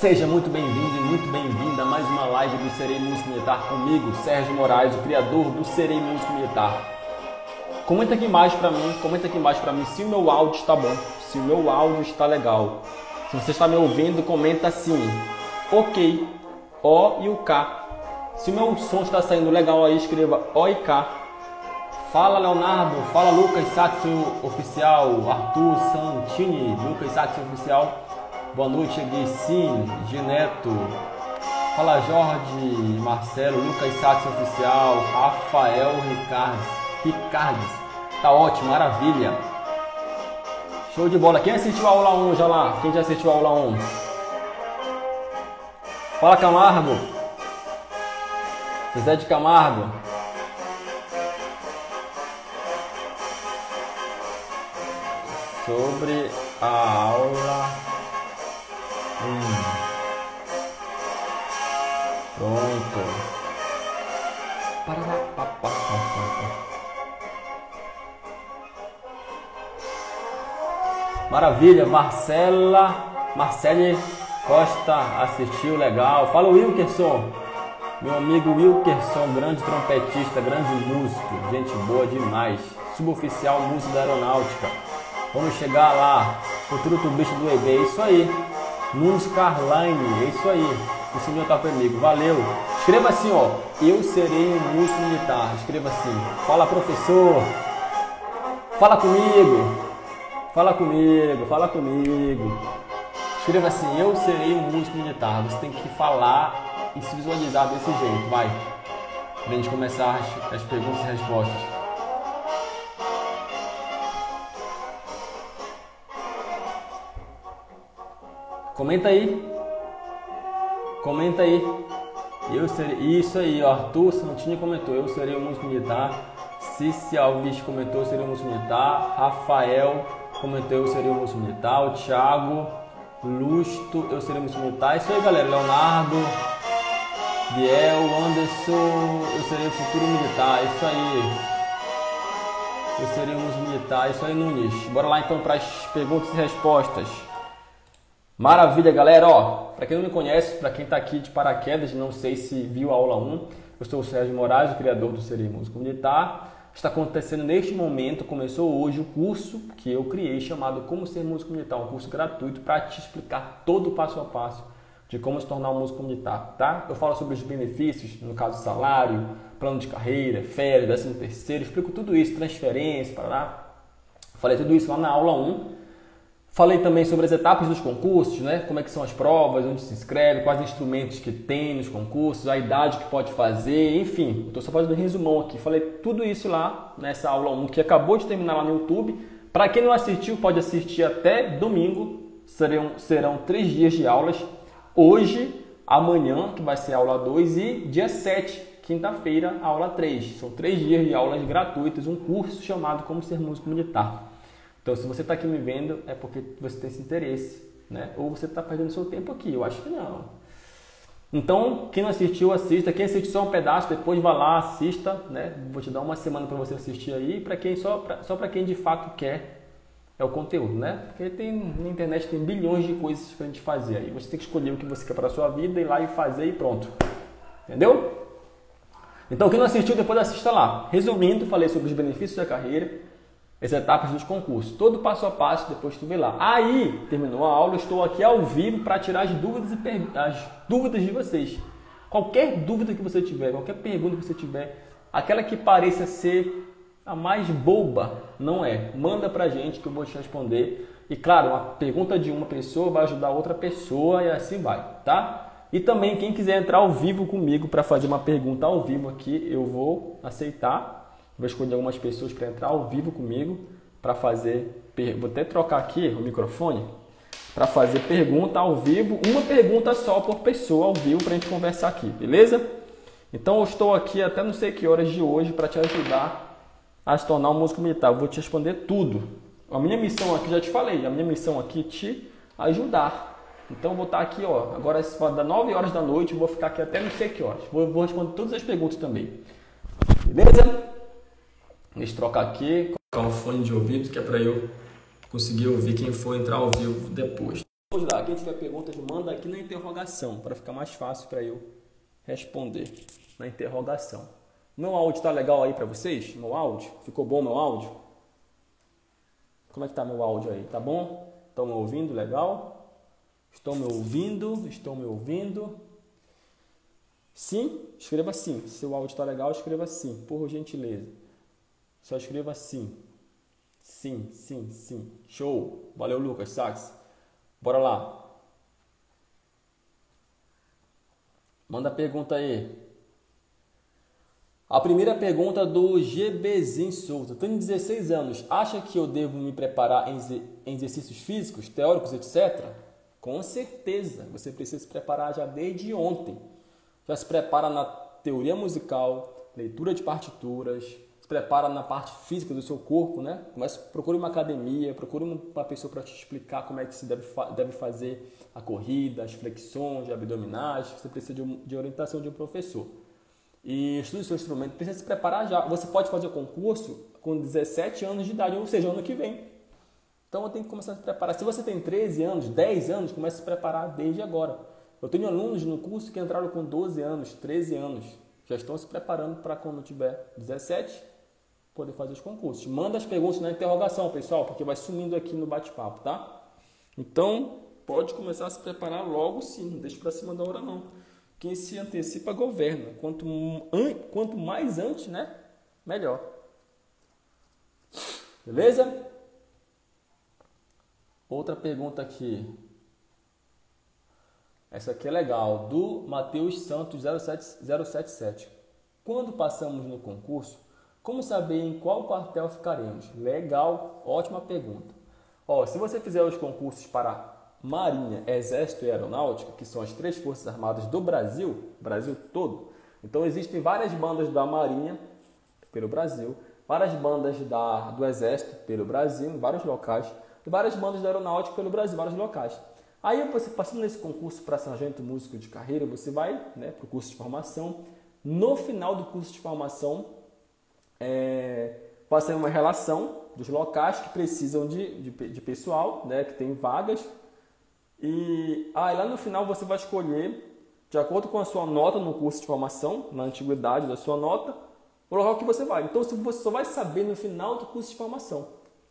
Seja muito bem-vindo e muito bem-vinda a mais uma live do Serei Músico Militar comigo, Sérgio Moraes, o criador do Serei Músico Militar. Comenta aqui embaixo para mim, comenta aqui embaixo para mim se o meu áudio está bom, se o meu áudio está legal. Se você está me ouvindo, comenta assim: OK, O e o K. Se o meu som está saindo legal aí, escreva O e K. Fala Leonardo, fala Lucas Satsu Oficial, Arthur Santini, Lucas Satsu Oficial. Boa noite, Guicim, Gineto. Fala Jorge, Marcelo, Lucas Satsu Oficial, Rafael Ricardes. Ricardes. Tá ótimo, maravilha. Show de bola. Quem assistiu a aula 1 já lá? Quem já assistiu a aula 1? Fala Camargo. José de Camargo. Sobre a aula 1. Pronto. Maravilha, Marcela, Marcele Costa assistiu, legal. Fala Wilkerson, meu amigo Wilkerson, grande trompetista, grande músico, gente boa demais. Suboficial músico da aeronáutica. Vamos chegar lá, futuro tubista do EB, é isso aí. Nunes Carline, é isso aí. O senhor tá comigo, valeu. Escreva assim, ó, eu serei um músico militar. Escreva assim, fala professor, fala comigo. Fala comigo, fala comigo. Escreva assim, eu serei um músico militar. Você tem que falar e se visualizar desse jeito, vai. Pra gente começar as, as perguntas e respostas. Comenta aí. Comenta aí. Eu serei. Isso aí, ó. Arthur Santini comentou. Eu serei um músico militar. Cici Alves comentou, eu serei um músico militar. Rafael comentou eu seria o músico militar, o Thiago Lusto, eu seria o músico militar. Isso aí, galera. Leonardo, Biel, Anderson, eu seria o futuro militar. Isso aí. Eu seria músico militar. Isso aí, Nunes. Bora lá então para as perguntas e respostas. Maravilha, galera. Ó, para quem não me conhece, para quem está aqui de paraquedas, não sei se viu a aula 1, eu sou o Sérgio Moraes, o criador do Serei Músico Militar está acontecendo neste momento, começou hoje o curso que eu criei chamado Como Ser Músico Militar, um curso gratuito para te explicar todo o passo a passo de como se tornar um músico militar, tá? Eu falo sobre os benefícios, no caso salário, plano de carreira, férias, décimo terceiro, explico tudo isso, transferência, para lá. Falei tudo isso lá na aula 1 Falei também sobre as etapas dos concursos, né? Como é que são as provas, onde se inscreve, quais instrumentos que tem nos concursos, a idade que pode fazer, enfim. Estou só fazendo um resumão aqui. Falei tudo isso lá nessa aula 1 que acabou de terminar lá no YouTube. Para quem não assistiu, pode assistir até domingo. Serão, serão três dias de aulas. Hoje, amanhã, que vai ser a aula 2, e dia 7, quinta-feira, aula 3. São três dias de aulas gratuitas, um curso chamado Como Ser Músico Militar. Então, se você está aqui me vendo, é porque você tem esse interesse, né? Ou você está perdendo seu tempo aqui. Eu acho que não. Então, quem não assistiu, assista. Quem assistiu só um pedaço, depois vá lá, assista, né? Vou te dar uma semana para você assistir aí. Para quem só, pra, só para quem de fato quer é o conteúdo, né? Porque tem na internet tem bilhões de coisas para a gente fazer. Aí você tem que escolher o que você quer para sua vida, ir lá e fazer e pronto. Entendeu? Então, quem não assistiu, depois assista lá. Resumindo, falei sobre os benefícios da carreira as etapas dos concursos. Todo passo a passo, depois tu vê lá. Aí, terminou a aula, estou aqui ao vivo para tirar as dúvidas, e as dúvidas de vocês. Qualquer dúvida que você tiver, qualquer pergunta que você tiver, aquela que pareça ser a mais boba, não é. Manda pra gente que eu vou te responder. E claro, uma pergunta de uma pessoa vai ajudar outra pessoa e assim vai, tá? E também quem quiser entrar ao vivo comigo para fazer uma pergunta ao vivo aqui, eu vou aceitar Vou escolher algumas pessoas para entrar ao vivo comigo para fazer. Vou até trocar aqui o microfone para fazer pergunta ao vivo, uma pergunta só por pessoa ao vivo para a gente conversar aqui, beleza? Então eu estou aqui até não sei que horas de hoje para te ajudar a se tornar um músico militar. Eu vou te responder tudo. A minha missão aqui, já te falei, a minha missão aqui é te ajudar. Então eu vou estar aqui, ó, agora das 9 horas da noite, vou ficar aqui até não sei que horas. Vou, vou responder todas as perguntas também. Beleza? Deixa eu trocar aqui, colocar um fone de ouvido que é para eu conseguir ouvir quem for entrar ao vivo depois. Vamos lá, quem tiver perguntas, manda aqui na interrogação, para ficar mais fácil para eu responder na interrogação. Meu áudio está legal aí para vocês? Meu áudio? Ficou bom meu áudio? Como é que tá meu áudio aí? Tá bom? Estão me ouvindo? Legal? Estão me ouvindo? Estão me ouvindo? Sim? Escreva sim. Se o áudio está legal, escreva sim, por gentileza. Só escreva sim. Sim, sim, sim. Show. Valeu, Lucas Sax. Bora lá. Manda pergunta aí. A primeira pergunta do GBzinho Souza. Tenho 16 anos. Acha que eu devo me preparar em exercícios físicos, teóricos, etc? Com certeza. Você precisa se preparar já desde ontem. Já se prepara na teoria musical, leitura de partituras, prepara na parte física do seu corpo, né? Começa, procure uma academia, procure uma pessoa para te explicar como é que se deve, deve fazer a corrida, as flexões, abdominais. Você precisa de, um, de orientação de um professor. E estude seu instrumento, precisa se preparar já. Você pode fazer o concurso com 17 anos de idade, ou seja, ano que vem. Então tenho que começar a se preparar. Se você tem 13 anos, 10 anos, comece a se preparar desde agora. Eu tenho alunos no curso que entraram com 12 anos, 13 anos. Já estão se preparando para quando tiver 17, poder fazer os concursos. Manda as perguntas na interrogação, pessoal, porque vai sumindo aqui no bate-papo, tá? Então, pode começar a se preparar logo sim, não deixe para cima da hora não. Quem se antecipa governa. Quanto, an, quanto mais antes, né? Melhor. Beleza? Outra pergunta aqui. Essa aqui é legal, do Matheus Santos 077. Quando passamos no concurso, como saber em qual quartel ficaremos? Legal, ótima pergunta. Ó, se você fizer os concursos para Marinha, Exército e Aeronáutica, que são as três forças armadas do Brasil, Brasil todo, então existem várias bandas da Marinha pelo Brasil, várias bandas da, do Exército pelo Brasil, em vários locais, e várias bandas da Aeronáutica pelo Brasil, vários locais. Aí você passando nesse concurso para sargento músico de carreira, você vai né, para o curso de formação. No final do curso de formação, é, passa uma relação dos locais que precisam de, de, de, pessoal, né, que tem vagas. E aí lá no final você vai escolher, de acordo com a sua nota no curso de formação, na antiguidade da sua nota, o local que você vai. Então você só vai saber no final do curso de formação.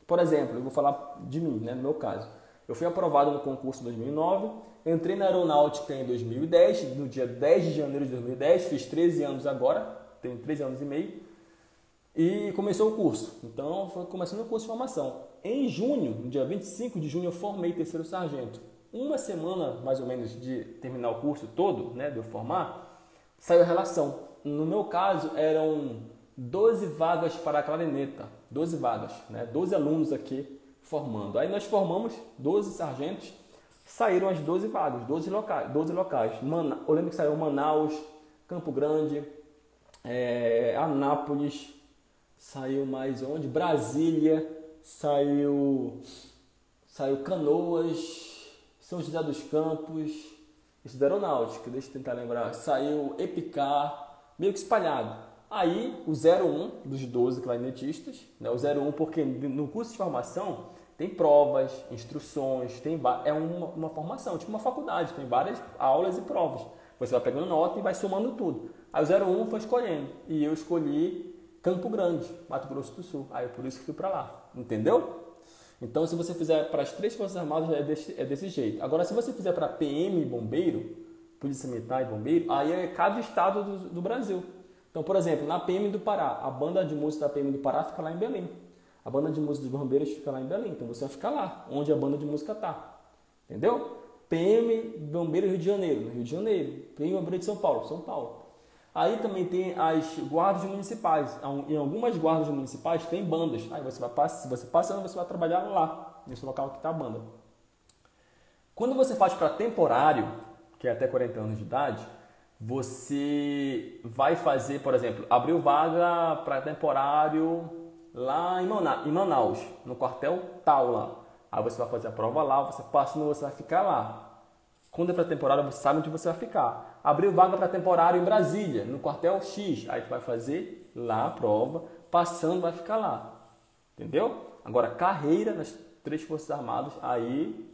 Por exemplo, eu vou falar de mim, né, no meu caso. Eu fui aprovado no concurso 2009, entrei na aeronáutica em 2010, no dia 10 de janeiro de 2010, fiz 13 anos agora, tenho 13 anos e meio e começou o curso. Então, foi começando o curso de formação. Em junho, no dia 25 de junho, eu formei terceiro sargento. Uma semana, mais ou menos, de terminar o curso todo, né, de eu formar, saiu a relação. No meu caso, eram 12 vagas para a clarineta. 12 vagas, né? 12 alunos aqui formando. Aí nós formamos 12 sargentos, saíram as 12 vagas, 12 locais. 12 locais. eu lembro que saiu Manaus, Campo Grande, é, Anápolis, saiu mais onde? Brasília, saiu saiu Canoas, São José dos Campos, isso da aeronáutica, deixa eu tentar lembrar, saiu Epicar, meio que espalhado. Aí o 01 dos 12 clarinetistas, né, o 01 porque no curso de formação tem provas, instruções, tem é uma, uma formação, tipo uma faculdade, tem várias aulas e provas. Você vai pegando nota e vai somando tudo. Aí o 01 foi escolhendo e eu escolhi Campo Grande, Mato Grosso do Sul. Aí por isso que fui para lá. Entendeu? Então, se você fizer para as três Forças Armadas, é desse, é desse jeito. Agora, se você fizer para PM bombeiro, Polícia Militar e bombeiro, aí é cada estado do, do, Brasil. Então, por exemplo, na PM do Pará, a banda de música da PM do Pará fica lá em Belém. A banda de música dos bombeiros fica lá em Belém. Então, você vai ficar lá, onde a banda de música está. Entendeu? PM, bombeiro Rio de Janeiro, Rio de Janeiro. PM, bombeiro de São Paulo, São Paulo. Aí também tem as guardas municipais. Em algumas guardas municipais tem bandas. Aí você vai se você passando, você vai trabalhar lá, nesse local que está a banda. Quando você faz para temporário, que é até 40 anos de idade, você vai fazer, por exemplo, abriu vaga para temporário lá em Manaus, no quartel tal lá. Aí você vai fazer a prova lá, você passa, você vai ficar lá. Quando é para temporário, você sabe onde você vai ficar. Abriu vaga para temporário em Brasília, no quartel X. Aí tu vai fazer lá a prova, passando vai ficar lá. Entendeu? Agora, carreira nas três Forças Armadas, aí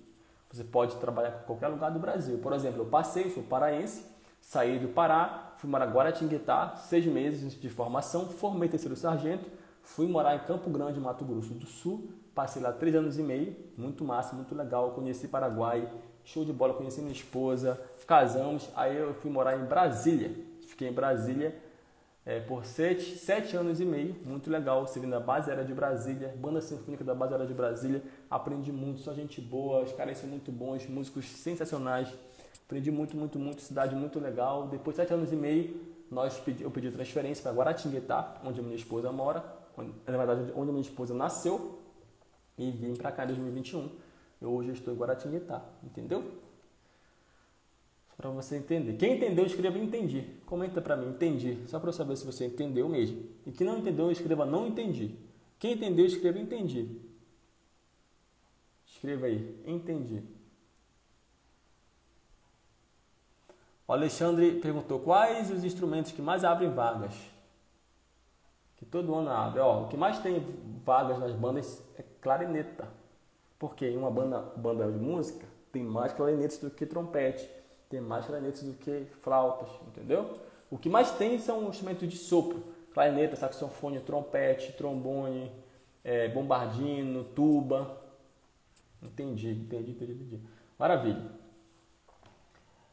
Você pode trabalhar em qualquer lugar do Brasil. Por exemplo, eu passei, sou paraense, saí do Pará, fui morar em Guaratinguetá, seis meses de formação, formei terceiro sargento, fui morar em Campo Grande, Mato Grosso do Sul, passei lá três anos e meio, muito massa, muito legal, conheci Paraguai, show de bola, conheci minha esposa, casamos, aí eu fui morar em Brasília, fiquei em Brasília é, por sete, sete anos e meio, muito legal, servindo a base era de Brasília, banda sinfônica da base era de Brasília, aprendi muito, só gente boa, os caras são muito bons, músicos sensacionais, aprendi muito, muito, muito, cidade muito legal. Depois de sete anos e meio, nós pedi, eu pedi transferência para Guaratinguetá, onde minha esposa mora, onde, na verdade onde minha esposa nasceu, e vim para cá em 2021. Eu hoje estou em Guaratinguetá, entendeu? para você entender. Quem entendeu, escreva entendi. Comenta para mim, entendi. Só para eu saber se você entendeu mesmo. E quem não entendeu, escreva não entendi. Quem entendeu, escreva entendi. Escreva aí, entendi. O Alexandre perguntou quais os instrumentos que mais abrem vagas. Que todo ano abre. Ó, o que mais tem vagas nas bandas é clarineta. Porque uma banda, banda de música tem mais clarinetes do que trompete tem mais clarinetes do que flautas, entendeu? O que mais tem são instrumentos de sopro, clarineta, saxofone, trompete, trombone, é, bombardino, tuba. Entendi, entendi, entendi, entendi. Maravilha.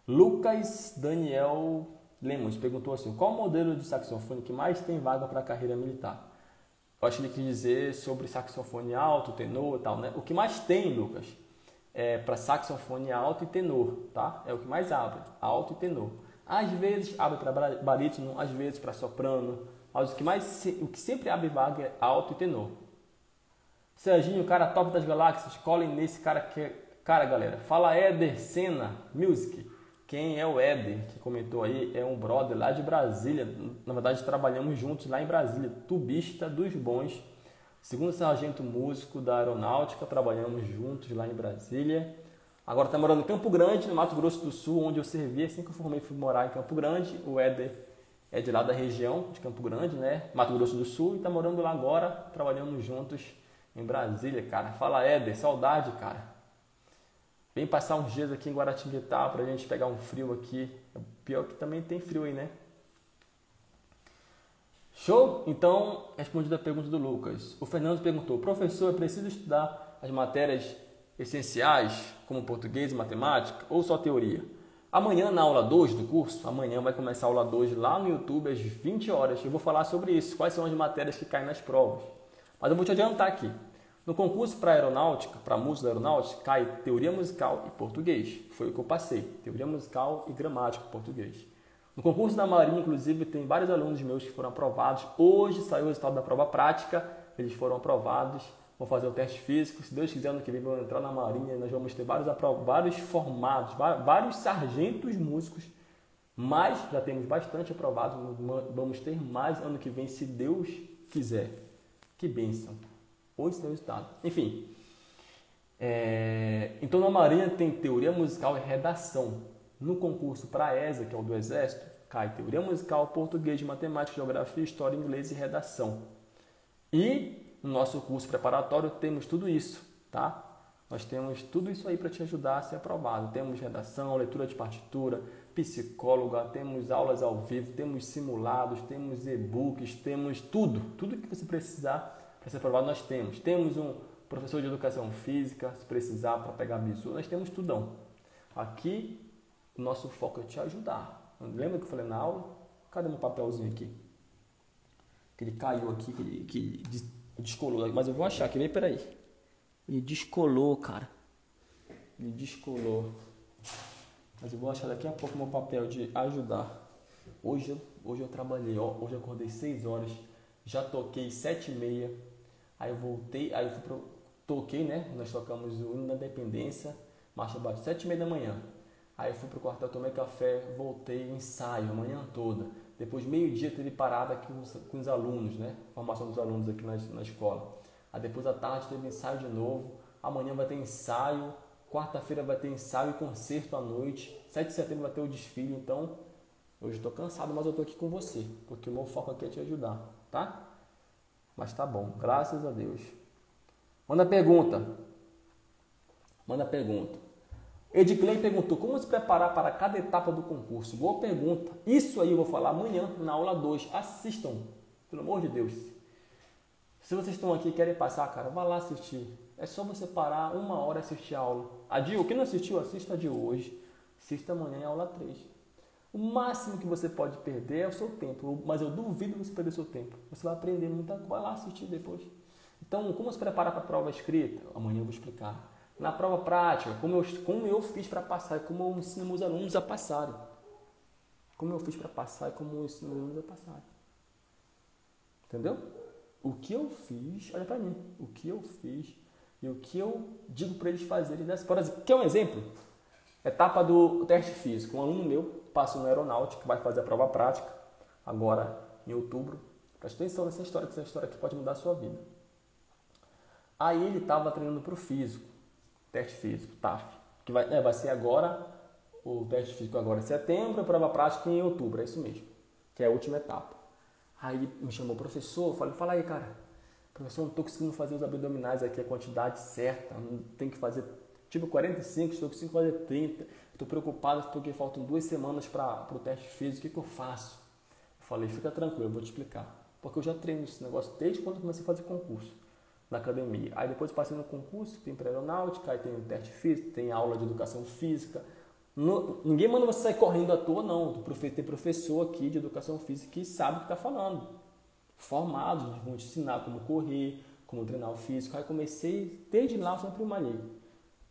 Lucas Daniel Lemos perguntou assim: qual modelo de saxofone que mais tem vaga para a carreira militar? Eu acho que ele quis dizer sobre saxofone alto, tenor e tal, né? O que mais tem, Lucas, é, para saxofone alto e tenor, tá? É o que mais abre, alto e tenor. Às vezes abre para barítono, às vezes para soprano, mas o que mais o que sempre abre vaga é alto e tenor. Serginho, cara top das galáxias, colhem nesse cara que cara, galera. Fala Éder Senna Music. Quem é o Éder que comentou aí é um brother lá de Brasília. Na verdade, trabalhamos juntos lá em Brasília, tubista dos bons Segundo sargento músico da aeronáutica, trabalhamos juntos lá em Brasília. Agora está morando em Campo Grande, no Mato Grosso do Sul, onde eu servi assim que eu formei fui morar em Campo Grande. O Éder é de lá da região de Campo Grande, né? Mato Grosso do Sul, e está morando lá agora, trabalhamos juntos em Brasília, cara. Fala Éder, saudade, cara. Vem passar uns dias aqui em Guaratinguetá pra gente pegar um frio aqui. Pior que também tem frio aí, né? Show? Então, respondida a pergunta do Lucas. O Fernando perguntou: professor, é preciso estudar as matérias essenciais, como português e matemática, ou só teoria? Amanhã, na aula 2 do curso, amanhã vai começar a aula 2 lá no YouTube às 20 horas. Eu vou falar sobre isso, quais são as matérias que caem nas provas. Mas eu vou te adiantar aqui. No concurso para aeronáutica, para música da aeronáutica, cai teoria musical e português. Foi o que eu passei. Teoria musical e gramática português. No concurso da Marinha, inclusive, tem vários alunos meus que foram aprovados. Hoje saiu o resultado da prova prática, eles foram aprovados. Vão fazer o teste físico. Se Deus quiser, ano que vem vão entrar na Marinha. Nós vamos ter vários aprovados, formados, vários sargentos músicos. Mas já temos bastante aprovados. Vamos ter mais ano que vem, se Deus quiser. Que bênção. Hoje saiu o resultado. Enfim. É... Então na Marinha tem teoria musical e redação. No concurso para ESA, que é o do Exército, cai teoria musical, português, matemática, geografia, história, inglês e redação. E no nosso curso preparatório temos tudo isso, tá? Nós temos tudo isso aí para te ajudar a ser aprovado. Temos redação, leitura de partitura, psicóloga, temos aulas ao vivo, temos simulados, temos e-books, temos tudo. Tudo que você precisar para ser aprovado nós temos. Temos um professor de educação física, se precisar para pegar bisu, nós temos tudão. Aqui o nosso foco é te ajudar. Lembra que eu falei na aula? Cadê meu papelzinho aqui? Que ele caiu aqui, que ele, que descolou. Mas eu vou achar aqui, vem, peraí. Ele descolou, cara. Ele descolou. Mas eu vou achar daqui a pouco meu papel de ajudar. Hoje hoje eu trabalhei, ó, hoje eu acordei 6 horas, já toquei 7 e meia, aí eu voltei, aí eu pro, toquei, né? Nós tocamos o hino da independência, marcha bate 7 e meia da manhã. Aí fui pro quartel, tomei café, voltei, ensaio a manhã toda. Depois, meio-dia, teve parada aqui com os, com os, alunos, né? Formação dos alunos aqui na, na escola. Aí depois à tarde teve ensaio de novo. Amanhã vai ter ensaio. Quarta-feira vai ter ensaio e concerto à noite. 7 de setembro vai ter o desfile. Então, hoje estou cansado, mas eu estou aqui com você. Porque o meu foco aqui é te ajudar, tá? Mas tá bom, graças a Deus. Manda pergunta. Manda pergunta. Edgley perguntou como se preparar para cada etapa do concurso. Boa pergunta. Isso aí eu vou falar amanhã na aula 2. Assistam, pelo amor de Deus. Se vocês estão aqui e querem passar, cara, vá lá assistir. É só você parar uma hora e assistir a aula. A Dio, quem não assistiu, assista de hoje. Assista amanhã a aula 3. O máximo que você pode perder é o seu tempo, mas eu duvido você perder o seu tempo. Você vai aprender muita coisa. Vai lá assistir depois. Então, como se preparar para a prova escrita? Amanhã eu vou explicar. Na prova prática, como eu, como eu fiz para passar e como eu ensino meus alunos a passarem. Como eu fiz para passar e como eu ensino meus alunos a passarem. Entendeu? O que eu fiz, olha para mim, o que eu fiz e o que eu digo para eles fazerem. Por exemplo, quer um exemplo? Etapa do teste físico. Um aluno meu passou no aeronáutico, vai fazer a prova prática agora em outubro. Presta atenção nessa história, que essa história aqui pode mudar a sua vida. Aí ele estava treinando para o físico teste físico, TAF, que vai, é, vai ser agora, o teste físico agora em setembro, a prova prática em outubro, é isso mesmo, que é a última etapa. Aí me chamou o professor, falei, fala aí, cara, professor, não estou conseguindo fazer os abdominais aqui, a quantidade certa, não tem que fazer tipo 45, estou conseguindo fazer 30, estou preocupado porque faltam duas semanas para o teste físico, o que, que eu faço? Eu falei, fica tranquilo, eu vou te explicar, porque eu já treino esse negócio desde quando comecei a fazer concurso na academia. Aí depois passei no concurso, tem para aeronáutica, aí tem teste físico, tem aula de educação física. No, ninguém manda você sair correndo à toa, não. Tem professor aqui de educação física que sabe o que está falando. Formados, vão te ensinar como correr, como treinar o físico. Aí comecei, desde lá eu sempre malhei.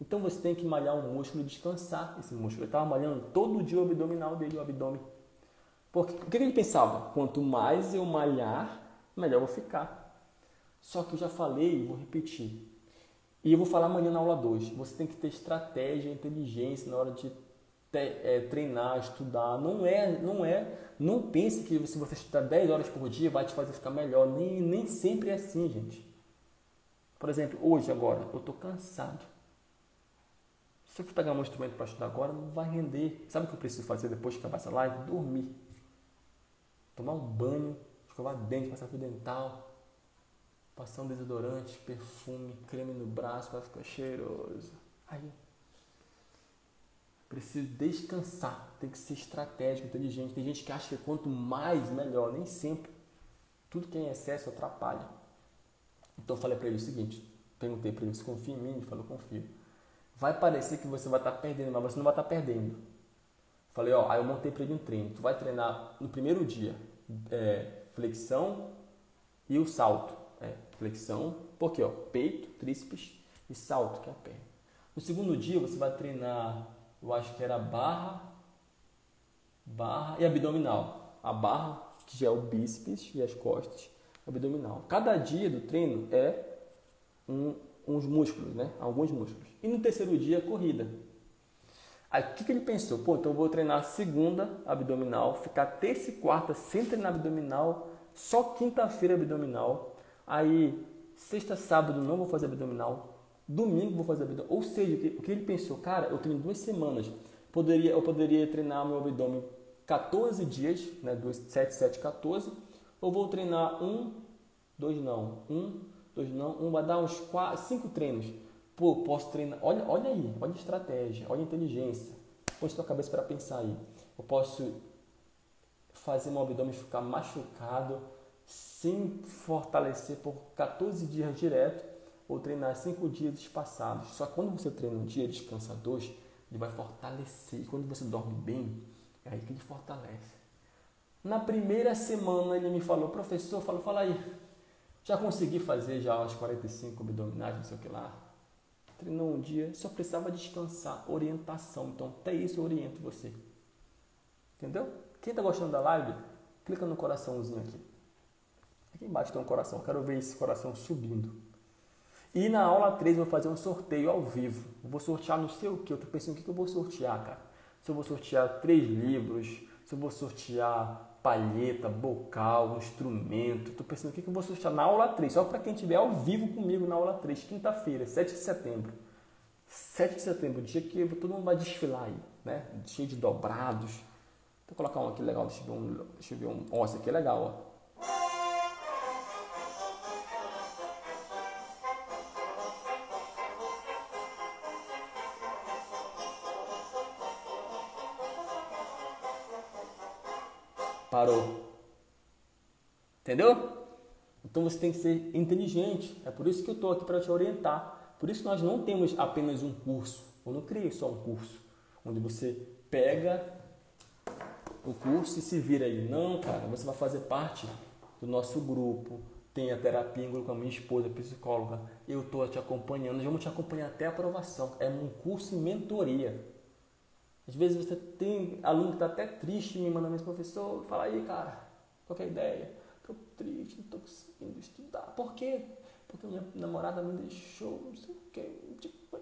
Então você tem que malhar um músculo descansar esse músculo. Ele estava malhando todo dia o abdominal dele, o abdômen. Porque o que ele pensava? Quanto mais eu malhar, melhor eu vou ficar. Só que eu já falei e vou repetir. E eu vou falar amanhã na aula 2. Você tem que ter estratégia, inteligência na hora de te, é, treinar, estudar. Não é, não é, não pense que se você estudar 10 horas por dia vai te fazer ficar melhor. Nem, nem sempre é assim, gente. Por exemplo, hoje agora, eu estou cansado. Se eu for pegar um instrumento para estudar agora, não vai render. Sabe o que eu preciso fazer depois de acabar essa live? Dormir. Tomar um banho, escovar dente, passar fio dental, Passar um desodorante, perfume, creme no braço, vai ficar cheiroso. Aí. Preciso descansar. Tem que ser estratégico, inteligente. Tem gente que acha que quanto mais, melhor. Nem sempre. Tudo que é em excesso atrapalha. Então eu falei para ele o seguinte. Perguntei para ele, você confia em mim? Ele falou, confio. Vai parecer que você vai estar tá perdendo, mas você não vai estar tá perdendo. Falei, ó, aí eu montei para ele um treino. Tu vai treinar no primeiro dia é, flexão e o salto. É, flexão, porque ó, peito, tríceps e salto, que é a perna. No segundo dia você vai treinar, eu acho que era barra, barra e abdominal. A barra, que já é o bíceps e as costas, abdominal. Cada dia do treino é um, uns músculos, né? Alguns músculos. E no terceiro dia, corrida. Aí o que, que ele pensou? Pô, então eu vou treinar segunda abdominal, ficar terça e quarta sem treinar abdominal, só quinta-feira abdominal, Aí, sexta, sábado não vou fazer abdominal. Domingo vou fazer abdominal. Ou seja, o que ele pensou? Cara, eu treino duas semanas. Poderia, eu poderia treinar meu abdômen 14 dias, né? 2, 7, 7, 14. Ou vou treinar um, dois não. Um, dois não. Um vai dar uns quatro, cinco treinos. Pô, posso treinar. Olha, olha aí, olha a estratégia, olha a inteligência. Põe sua cabeça para pensar aí. Eu posso fazer meu abdômen ficar machucado sem fortalecer por 14 dias direto ou treinar 5 dias espaçados. Só que quando você treina um dia, descansa dois, ele vai fortalecer. E quando você dorme bem, é aí que ele fortalece. Na primeira semana ele me falou, professor, falou, fala aí, já consegui fazer já as 45 abdominais, não sei o que lá. Treinou um dia, só precisava descansar, orientação. Então até isso eu oriento você. Entendeu? Quem está gostando da live, clica no coraçãozinho aqui. Aqui embaixo tem um coração, quero ver esse coração subindo. E na aula 3 eu vou fazer um sorteio ao vivo. Eu vou sortear não sei o que. Eu tô pensando o que eu vou sortear, cara. Se eu vou sortear três livros, se eu vou sortear palheta, bocal, um instrumento. Tô pensando o que eu vou sortear na aula 3. Só para quem estiver ao vivo comigo na aula 3, quinta-feira, 7 de setembro. 7 de setembro, dia que todo mundo vai desfilar aí, né? Cheio de dobrados. Vou colocar um aqui legal, deixa eu ver um. Deixa eu ver um. Ó, esse aqui é legal, ó. Parou. Entendeu? Então você tem que ser inteligente. É por isso que eu estou aqui para te orientar. Por isso nós não temos apenas um curso. Eu não criei só um curso onde você pega o curso e se vira aí. Não, cara, você vai fazer parte do nosso grupo. Tem a terapia com a minha esposa, psicóloga. Eu estou te acompanhando, nós vamos te acompanhar até a aprovação. É um curso em mentoria. Às vezes você tem aluno que está até triste me manda mensagem, professor, fala aí, cara, qual é ideia? Estou triste, não estou conseguindo estudar. Por quê? Porque minha namorada me deixou, não sei o quê. Tipo,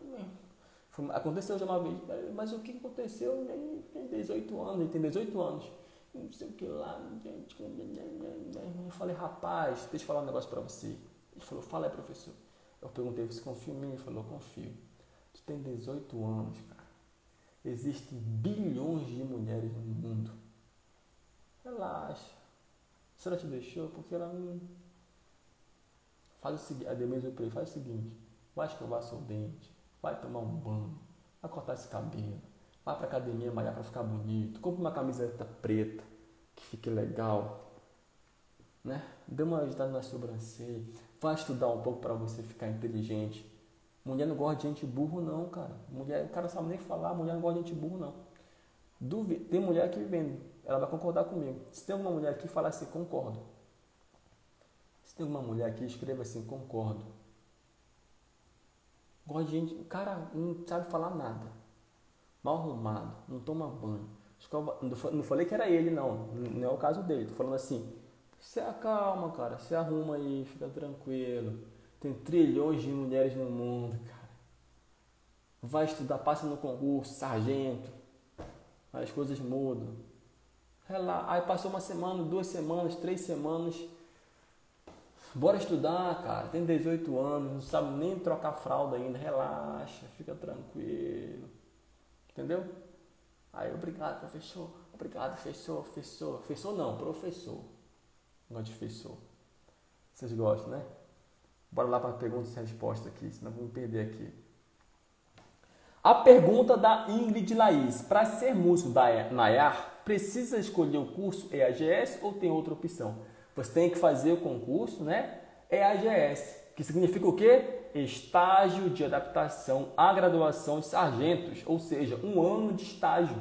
aconteceu já uma vez, mas o que aconteceu? Tem 18 anos, ele tem 18 anos. Não sei o que lá, gente. Eu falei, rapaz, deixa eu falar um negócio para você. Ele falou, fala aí, professor. Eu perguntei, você confia em mim? Ele falou, confio. Tu tem 18 anos, cara. Existem bilhões de mulheres no mundo. Relaxa. Se ela te deixou, porque ela não. Faz o seguinte, a Demise eu faz o seguinte, vai escovar seu dente, vai tomar um banho, vai cortar esse cabelo, vai pra academia malhar pra ficar bonito, compra uma camiseta preta, que fique legal, né? Dê uma ajudada na sobrancelha, vai estudar um pouco para você ficar inteligente. Mulher não gosta de gente burro não, cara. Mulher, o cara não sabe nem falar, mulher não gosta de gente burro não. Tem mulher que vem, ela vai concordar comigo. Se tem alguma mulher aqui, fala assim, concordo. Se tem alguma mulher aqui, escreva assim, concordo. Gosta de gente, cara não sabe falar nada. Mal arrumado, não toma banho. Não falei que era ele, não. Não é o caso dele. Tô falando assim, se acalma, cara. Se arruma aí, fica tranquilo. Tem trilhões de mulheres no mundo, cara. Vai estudar, passa no concurso, sargento. As coisas mudam. Relaxa. Aí passou uma semana, duas semanas, três semanas. Bora estudar, cara. Tem 18 anos, não sabe nem trocar fralda ainda. Relaxa, fica tranquilo. Entendeu? Aí, obrigado, professor. Obrigado, professor, professor. Professor não, professor. Não de professor. Vocês gostam, né? Bora lá para perguntas e respostas aqui, senão vamos perder aqui. A pergunta da Ingrid Laís. Para ser músico da Nayar, precisa escolher o curso EAGS ou tem outra opção? Você tem que fazer o concurso, né? EAGS, que significa o quê? Estágio de adaptação à graduação de sargentos, ou seja, um ano de estágio.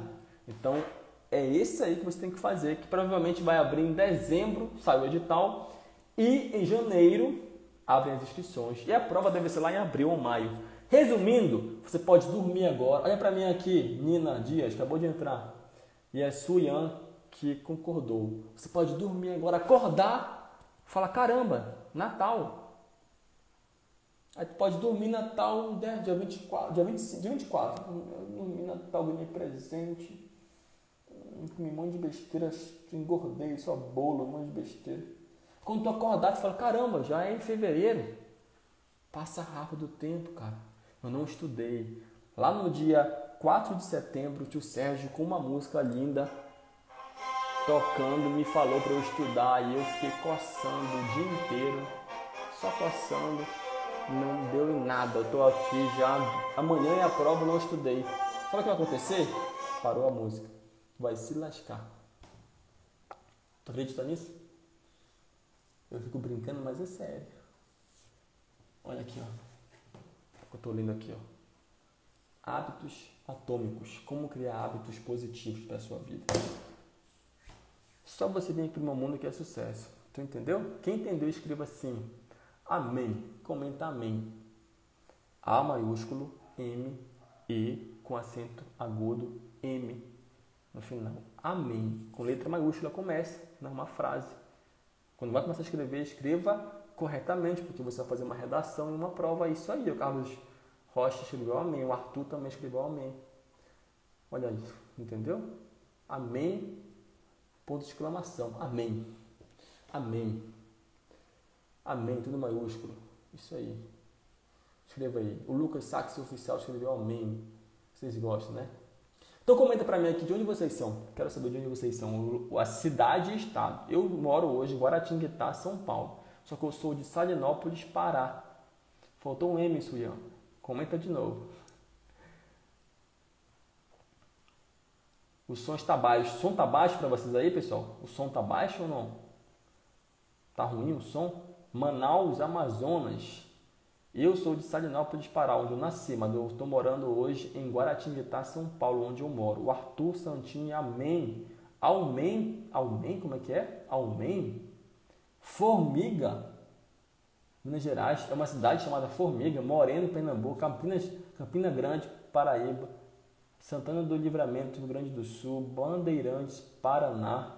Então, é esse aí que você tem que fazer, que provavelmente vai abrir em dezembro, sai o edital, e em janeiro abrem as inscrições. E a prova deve ser lá em abril ou maio. Resumindo, você pode dormir agora. Olha para mim aqui, Nina Dias, acabou de entrar. E é Suyan que concordou. Você pode dormir agora, acordar, falar: caramba, Natal. Aí tu pode dormir Natal né, dia 24, dia, 25, dia 24. Dormir Natal, ganhei presente. Comi um monte de besteira, engordei, só bolo, um monte de besteira. Quando tu acordar, tu fala: caramba, já é em fevereiro. Passa rápido o tempo, cara eu não estudei. Lá no dia 4 de setembro, o tio Sérgio, com uma música linda, tocando, me falou para eu estudar e eu fiquei coçando o dia inteiro, só coçando, não deu em nada. Eu tô aqui já, amanhã é a prova, não estudei. Sabe o que vai acontecer? Parou a música. Vai se lascar. Tu acredita nisso? Eu fico brincando, mas é sério. Olha aqui, ó eu estou lendo aqui, ó. Hábitos atômicos. Como criar hábitos positivos para sua vida. Só você tem que ir para mundo que é sucesso. Tu entendeu? Quem entendeu, escreva assim. Amém. Comenta amém. A maiúsculo, M, E, com acento agudo, M no final. Amém. Com letra maiúscula começa numa frase. Quando vai começar a escrever, escreva corretamente, porque você vai fazer uma redação e uma prova. É isso aí, o Carlos Rocha escreveu amém, o Arthur também escreveu amém. Olha isso, entendeu? Amém, ponto de exclamação. Amém. Amém. Amém, tudo maiúsculo. Isso aí. Escreva aí. O Lucas Sachs Oficial escreveu amém. Vocês gostam, né? Então comenta pra mim aqui de onde vocês são. Quero saber de onde vocês são. A cidade e estado. Eu moro hoje em Guaratinguetá, São Paulo. Só que eu sou de Salinópolis, Pará. Faltou um M, Suião. Comenta de novo. O som está baixo. O som está baixo para vocês aí, pessoal? O som está baixo ou não? Tá ruim o som? Manaus, Amazonas. Eu sou de Salinópolis, Pará, onde eu nasci, mas eu estou morando hoje em Guaratinguetá, São Paulo, onde eu moro. O Arthur Santinho, amém. Almem, Almem, como é que é? Almem? Formiga. Minas Gerais é uma cidade chamada Formiga, Moreno, Pernambuco, Campinas, Campina Grande, Paraíba, Santana do Livramento, Rio Grande do Sul, Bandeirantes, Paraná.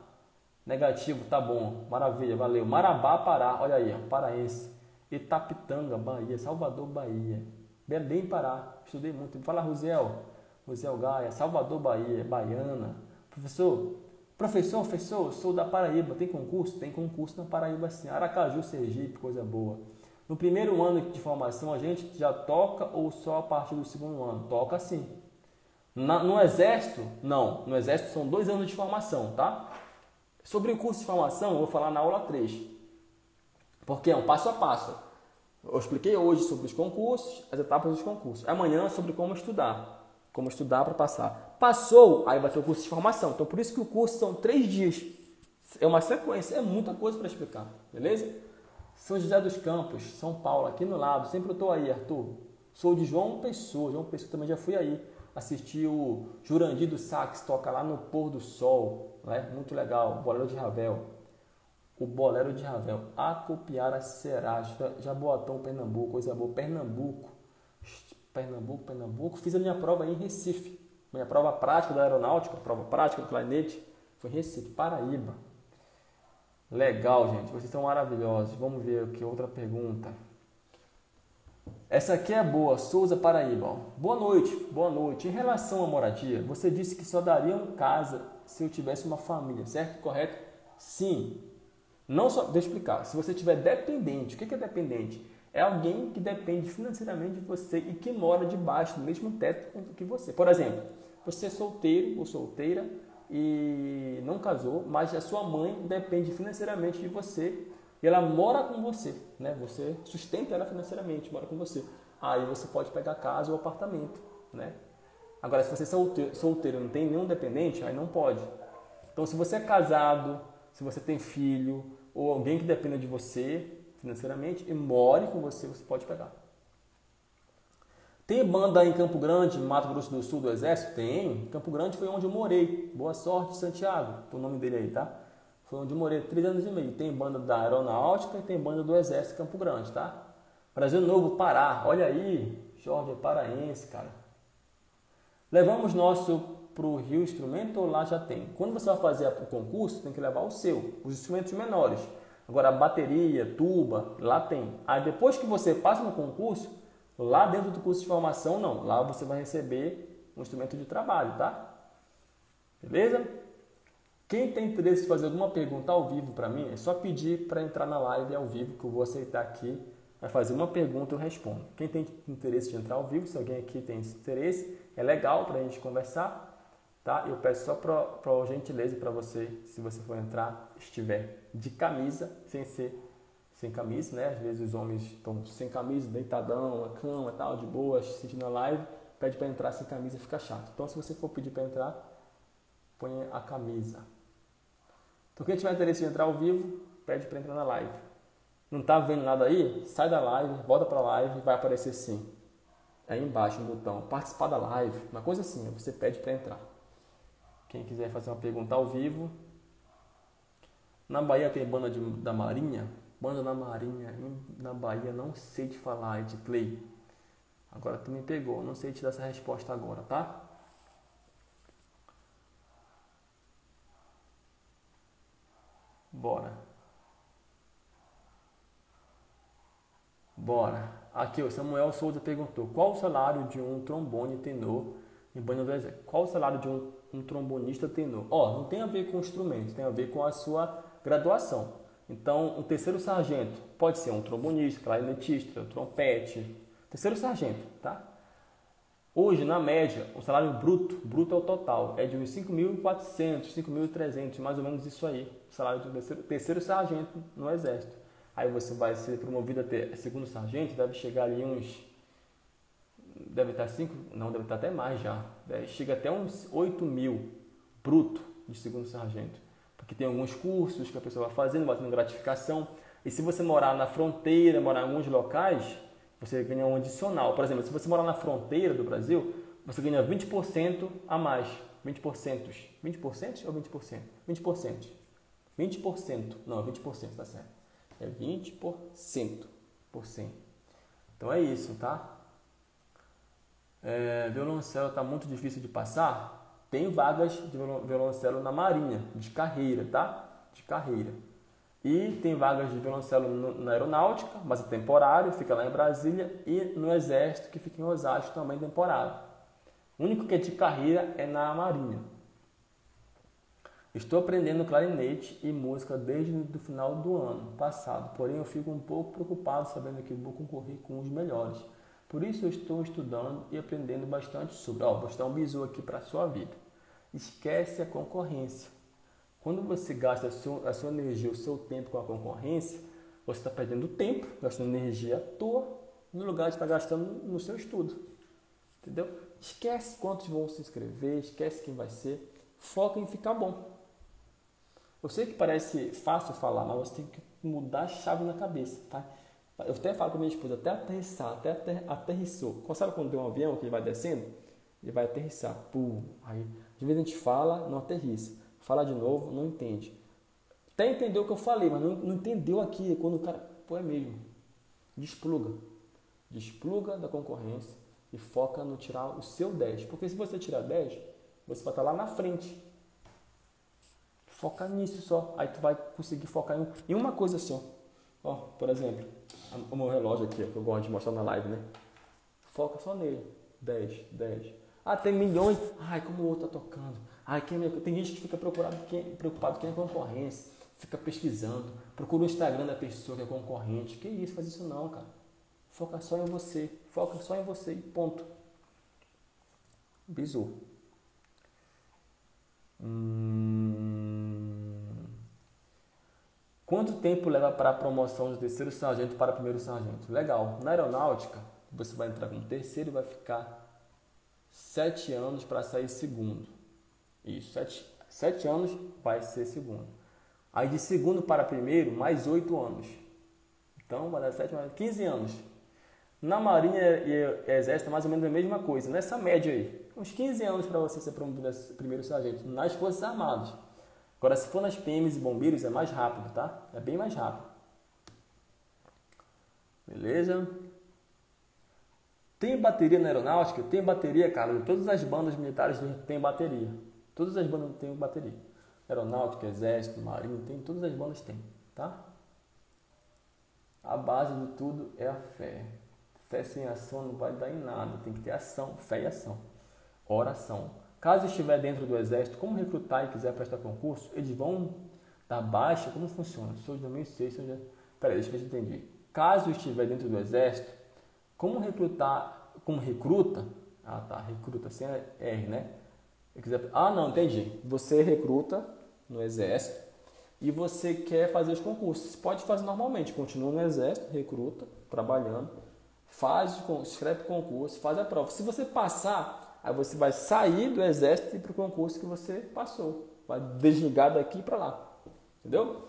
Negativo, tá bom, maravilha, valeu. Marabá, Pará, olha aí, paraense. Itapitanga, Bahia, Salvador, Bahia. Belém, Pará, estudei muito. Fala, Rosiel, Rosiel Gaia, Salvador, Bahia, Baiana. Professor, professor, professor, sou da Paraíba, tem concurso? Tem concurso na Paraíba sim. Aracaju, Sergipe, coisa boa. No primeiro ano de formação, a gente já toca ou só a partir do segundo ano? Toca sim. Na, no Exército, não. No Exército são dois anos de formação, tá? Sobre o curso de formação, eu vou falar na aula 3. Porque é um passo a passo. Eu expliquei hoje sobre os concursos, as etapas dos concursos. Amanhã sobre como estudar. Como estudar para passar. Passou, aí vai ter o curso de formação. Então, por isso que o curso são três dias. É uma sequência, é muita coisa para explicar, beleza? São José dos Campos, São Paulo, aqui no lado. Sempre eu estou aí, Arthur. Sou de João Pessoa. João Pessoa também já fui aí. Assisti o Jurandir do Sax, toca lá no pôr do sol. Né? Muito legal. Bolero de Ravel. O Bolero de Ravel. Acopiara Será. Jaboatão, Pernambuco. Coisa boa. Pernambuco. Pernambuco, Pernambuco. Fiz a minha prova aí em Recife. Minha prova prática da aeronáutica, prova prática do clarinete, foi em Recife, Paraíba. Legal, gente. Vocês estão maravilhosos. Vamos ver aqui outra pergunta. Essa aqui é boa, Souza Paraíba. Boa noite, boa noite. Em relação à moradia, você disse que só daria uma casa se eu tivesse uma família, certo? Correto? Sim. Não só, deixa eu explicar. Se você tiver dependente, o que é dependente? É alguém que depende financeiramente de você e que mora debaixo do mesmo teto que você. Por exemplo, você é solteiro ou solteira, e não casou, mas a sua mãe depende financeiramente de você e ela mora com você, né? Você sustenta ela financeiramente, mora com você. Aí você pode pegar casa ou apartamento, né? Agora, se você é solteiro, solteiro não tem nenhum dependente, aí não pode. Então, se você é casado, se você tem filho ou alguém que dependa de você financeiramente e more com você, você pode pegar. Tem banda em Campo Grande, Mato Grosso do Sul, do Exército? Tem. Campo Grande foi onde eu morei. Boa sorte, Santiago. O nome dele aí, tá? Foi onde eu morei três anos e meio. Tem banda da Aeronáutica e tem banda do Exército Campo Grande, tá? Brasil Novo, Pará. Olha aí. Jorge é paraense, cara. Levamos nosso para o Rio instrumento ou lá já tem? Quando você vai fazer o concurso, tem que levar o seu, os instrumentos menores. Agora, a bateria, tuba, lá tem. Aí depois que você passa no concurso, Lá dentro do curso de formação, não. Lá você vai receber um instrumento de trabalho, tá? Beleza? Quem tem interesse em fazer alguma pergunta ao vivo para mim, é só pedir para entrar na live ao vivo, que eu vou aceitar aqui. Vai fazer uma pergunta, eu respondo. Quem tem interesse de entrar ao vivo, se alguém aqui tem interesse, é legal para a gente conversar, tá? Eu peço só para gentileza para você, se você for entrar, estiver de camisa, sem ser sem camisa, né? Às vezes os homens estão sem camisa, deitadão, na cama, tal, de boa, assistindo a live, pede para entrar sem camisa fica chato. Então, se você for pedir para entrar, põe a camisa. Então, quem tiver interesse em entrar ao vivo, pede para entrar na live. Não tá vendo nada aí? Sai da live, volta para a live, vai aparecer sim. Aí embaixo um botão, participar da live, uma coisa assim, você pede para entrar. Quem quiser fazer uma pergunta ao vivo. Na Bahia tem banda de, da Marinha, Banda na Marinha, na Bahia, não sei te falar, de play. Agora tu me pegou, não sei te dar essa resposta agora, tá? Bora. Bora. Aqui, o Samuel Souza perguntou: qual o salário de um trombone tenor em banda do exército? Qual o salário de um, um trombonista tenor? Ó, não tem a ver com o instrumento, tem a ver com a sua graduação. Então, um terceiro sargento pode ser um trombonista, clarinetista, trompete, terceiro sargento, tá? Hoje, na média, o salário bruto, bruto é o total, é de uns 5.400, 5.300, mais ou menos isso aí, o salário um terceiro, terceiro sargento no exército. Aí você vai ser promovido a ter segundo sargento, deve chegar ali uns deve estar 5, não, deve estar até mais já. Chega até uns 8 mil bruto de segundo sargento. Porque tem alguns cursos que a pessoa vai fazendo, vai tendo gratificação. E se você morar na fronteira, morar em alguns locais, você ganha um adicional. Por exemplo, se você morar na fronteira do Brasil, você ganha 20% a mais. 20%. 20% ou 20%? 20%. 20%. Não, 20%, tá certo. É 20% por 100. Então é isso, tá? É, violoncelo está muito difícil de passar? Tem vagas de violoncelo na Marinha, de carreira, tá? De carreira. E tem vagas de violoncelo na aeronáutica, mas é temporário, fica lá em Brasília, e no Exército, que fica em Osasco, também temporário. O único que é de carreira é na Marinha. Estou aprendendo clarinete e música desde o final do ano passado, porém eu fico um pouco preocupado sabendo que vou concorrer com os melhores. Por isso eu estou estudando e aprendendo bastante sobre. Ó, vou dar um bisu aqui para a sua vida. Esquece a concorrência. Quando você gasta a sua, a sua energia, o seu tempo com a concorrência, você está perdendo tempo, gastando energia à toa, no lugar de estar gastando no seu estudo. Entendeu? Esquece quantos vão se inscrever, esquece quem vai ser. Foca em ficar bom. Eu sei que parece fácil falar, mas você tem que mudar a chave na cabeça. Tá? Eu até falo com minha esposa, até aterrissar, até ater, aterrissou. Sabe quando tem um avião que ele vai descendo? Ele vai aterrissar. Pum. Aí, às vezes a gente fala, não aterrissa. Fala de novo, não entende. Até entendeu o que eu falei, mas não, não entendeu aqui. Quando o cara. Pô, é mesmo. Despluga. Despluga da concorrência e foca no tirar o seu 10. Porque se você tirar 10, você vai estar lá na frente. Foca nisso só. Aí tu vai conseguir focar em, uma coisa só. Ó, por exemplo, o meu relógio aqui, que eu gosto de mostrar na live, né? Foca só nele. 10, 10. Ah, tem milhões. Ai, como o outro tá tocando. Ai, quem é Tem gente que fica preocupado quem, preocupado quem é concorrência. Fica pesquisando. Procura o Instagram da pessoa que é concorrente. Que isso, faz isso não, cara. Foca só em você. Foca só em você e ponto. Bisu. Hum... Quanto tempo leva para a promoção de terceiro sargento para primeiro sargento? Legal. Na aeronáutica, você vai entrar como terceiro e vai ficar sete anos para sair segundo. Isso, sete, sete anos vai ser segundo. Aí de segundo para primeiro, mais oito anos. Então vai dar sete mais 15 anos. Na Marinha e Exército é mais ou menos a mesma coisa, nessa média aí. Uns 15 anos para você ser promovido a primeiro sargento nas Forças Armadas. Agora, se for nas PMs e bombeiros, é mais rápido, tá? É bem mais rápido. Beleza? Tem bateria na aeronáutica? Tem bateria, cara. Todas as bandas militares têm bateria. Todas as bandas têm bateria. Aeronáutica, Exército, Marinha, tem, todas as bandas têm, tá? A base de tudo é a fé. Fé sem ação não vai dar em nada. Tem que ter ação, fé e ação. Oração. Caso estiver dentro do exército, como recrutar e quiser prestar concurso, eles vão dar baixa? Como funciona? Sou de 2006, sou de... Peraí, deixa eu ver se entendi. Caso estiver dentro do exército, como recrutar, como recruta, ah tá, recruta sem R, né? Quiser... Ah, não, entendi. Você recruta no exército e você quer fazer os concursos. Pode fazer normalmente, continua no exército, recruta, trabalhando, faz, escreve concurso, faz a prova. Se você passar, Aí você vai sair do exército e para o concurso que você passou. Vai desligar daqui para lá. Entendeu?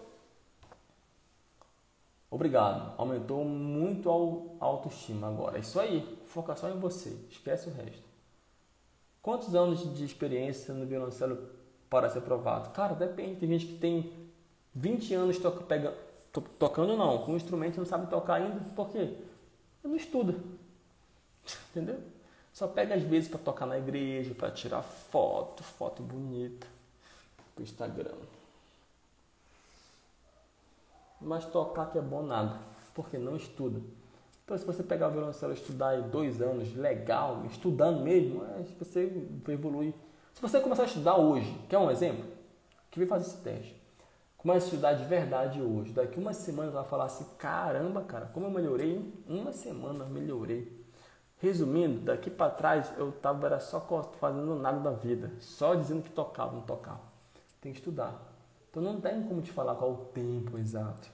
Obrigado. Aumentou muito a autoestima agora. É isso aí. Foca só em você. Esquece o resto. Quantos anos de experiência no violoncelo para ser aprovado? Cara, depende. Tem gente que tem 20 anos pega, to, tocando, não. Com o instrumento não sabe tocar ainda. Por quê? Não estuda. Entendeu? Só pega às vezes para tocar na igreja, para tirar foto, foto bonita pro Instagram. Mas tocar que é bom nada, porque não estuda. Então se você pegar o violoncelo e estudar aí dois anos, legal, estudando mesmo, você evolui. Se você começar a estudar hoje, quer um exemplo? Que vem fazer esse teste. Comece a estudar de verdade hoje. Daqui uma semana vai falar assim, caramba, cara, como eu melhorei, hein? Uma semana melhorei. Resumindo, daqui para trás eu tava era só fazendo nada da vida, só dizendo que tocava, não tocava. Tem que estudar. Então não tem como te falar qual o tempo exato.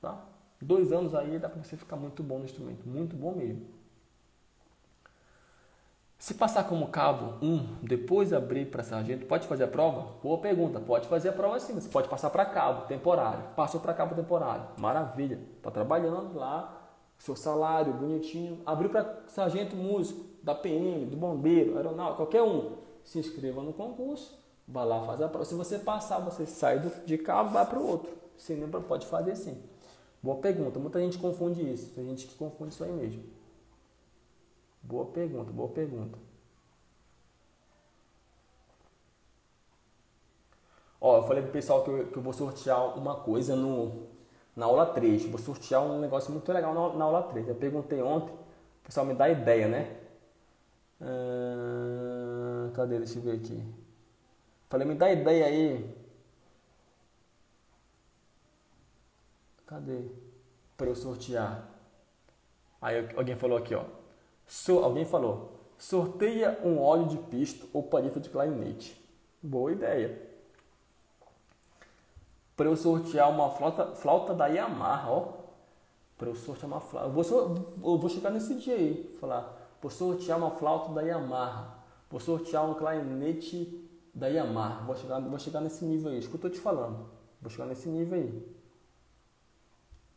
Tá? Dois anos aí dá para você ficar muito bom no instrumento, muito bom mesmo. Se passar como cabo 1, um, depois abrir para sargento, pode fazer a prova? Boa pergunta. Pode fazer a prova sim. Você pode passar para cabo temporário. Passou para cabo temporário. Maravilha. Está trabalhando lá, seu salário bonitinho. Abriu para sargento músico, da PM, do bombeiro, aeronáutico, qualquer um. Se inscreva no concurso. Vai lá fazer a prova. Se você passar, você sai de cabo vai para o outro. Se lembra, pode fazer sim. Boa pergunta. Muita gente confunde isso. Tem gente que confunde isso aí mesmo. Boa pergunta, boa pergunta. Ó, eu falei pro pessoal que eu, que eu vou sortear uma coisa no, na aula 3. Vou sortear um negócio muito legal na, na aula 3. Eu perguntei ontem, o pessoal me dá ideia, né? Ah, cadê? Deixa eu ver aqui. Falei, me dá ideia aí. Cadê? Para eu sortear. Aí alguém falou aqui, ó. So, alguém falou, sorteia um óleo de pisto ou palito de clarinete. Boa ideia. Para eu sortear uma flauta, flauta da Yamaha, ó. Para eu sortear uma flauta. Eu vou, eu vou chegar nesse dia aí. Falar, vou sortear uma flauta da Yamaha. Vou sortear um clarinete da Yamaha. Vou chegar, vou chegar nesse nível aí. Isso que eu tô te falando. Vou chegar nesse nível aí.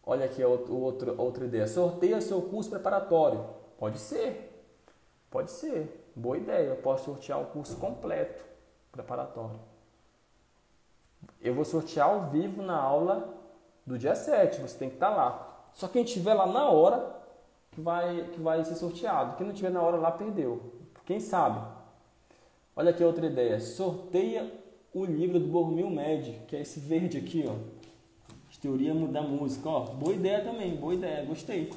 Olha aqui outro, outro, outra ideia. Sorteia seu curso preparatório. Pode ser. Pode ser. Boa ideia. Eu posso sortear o curso completo preparatório. Eu vou sortear ao vivo na aula do dia 7. Você tem que estar lá. Só quem estiver lá na hora que vai, que vai ser sorteado. Quem não estiver na hora lá perdeu. Quem sabe? Olha aqui outra ideia. Sorteia o livro do Bormil Med, que é esse verde aqui, ó. Teoria da música, ó. Boa ideia também, boa ideia, gostei.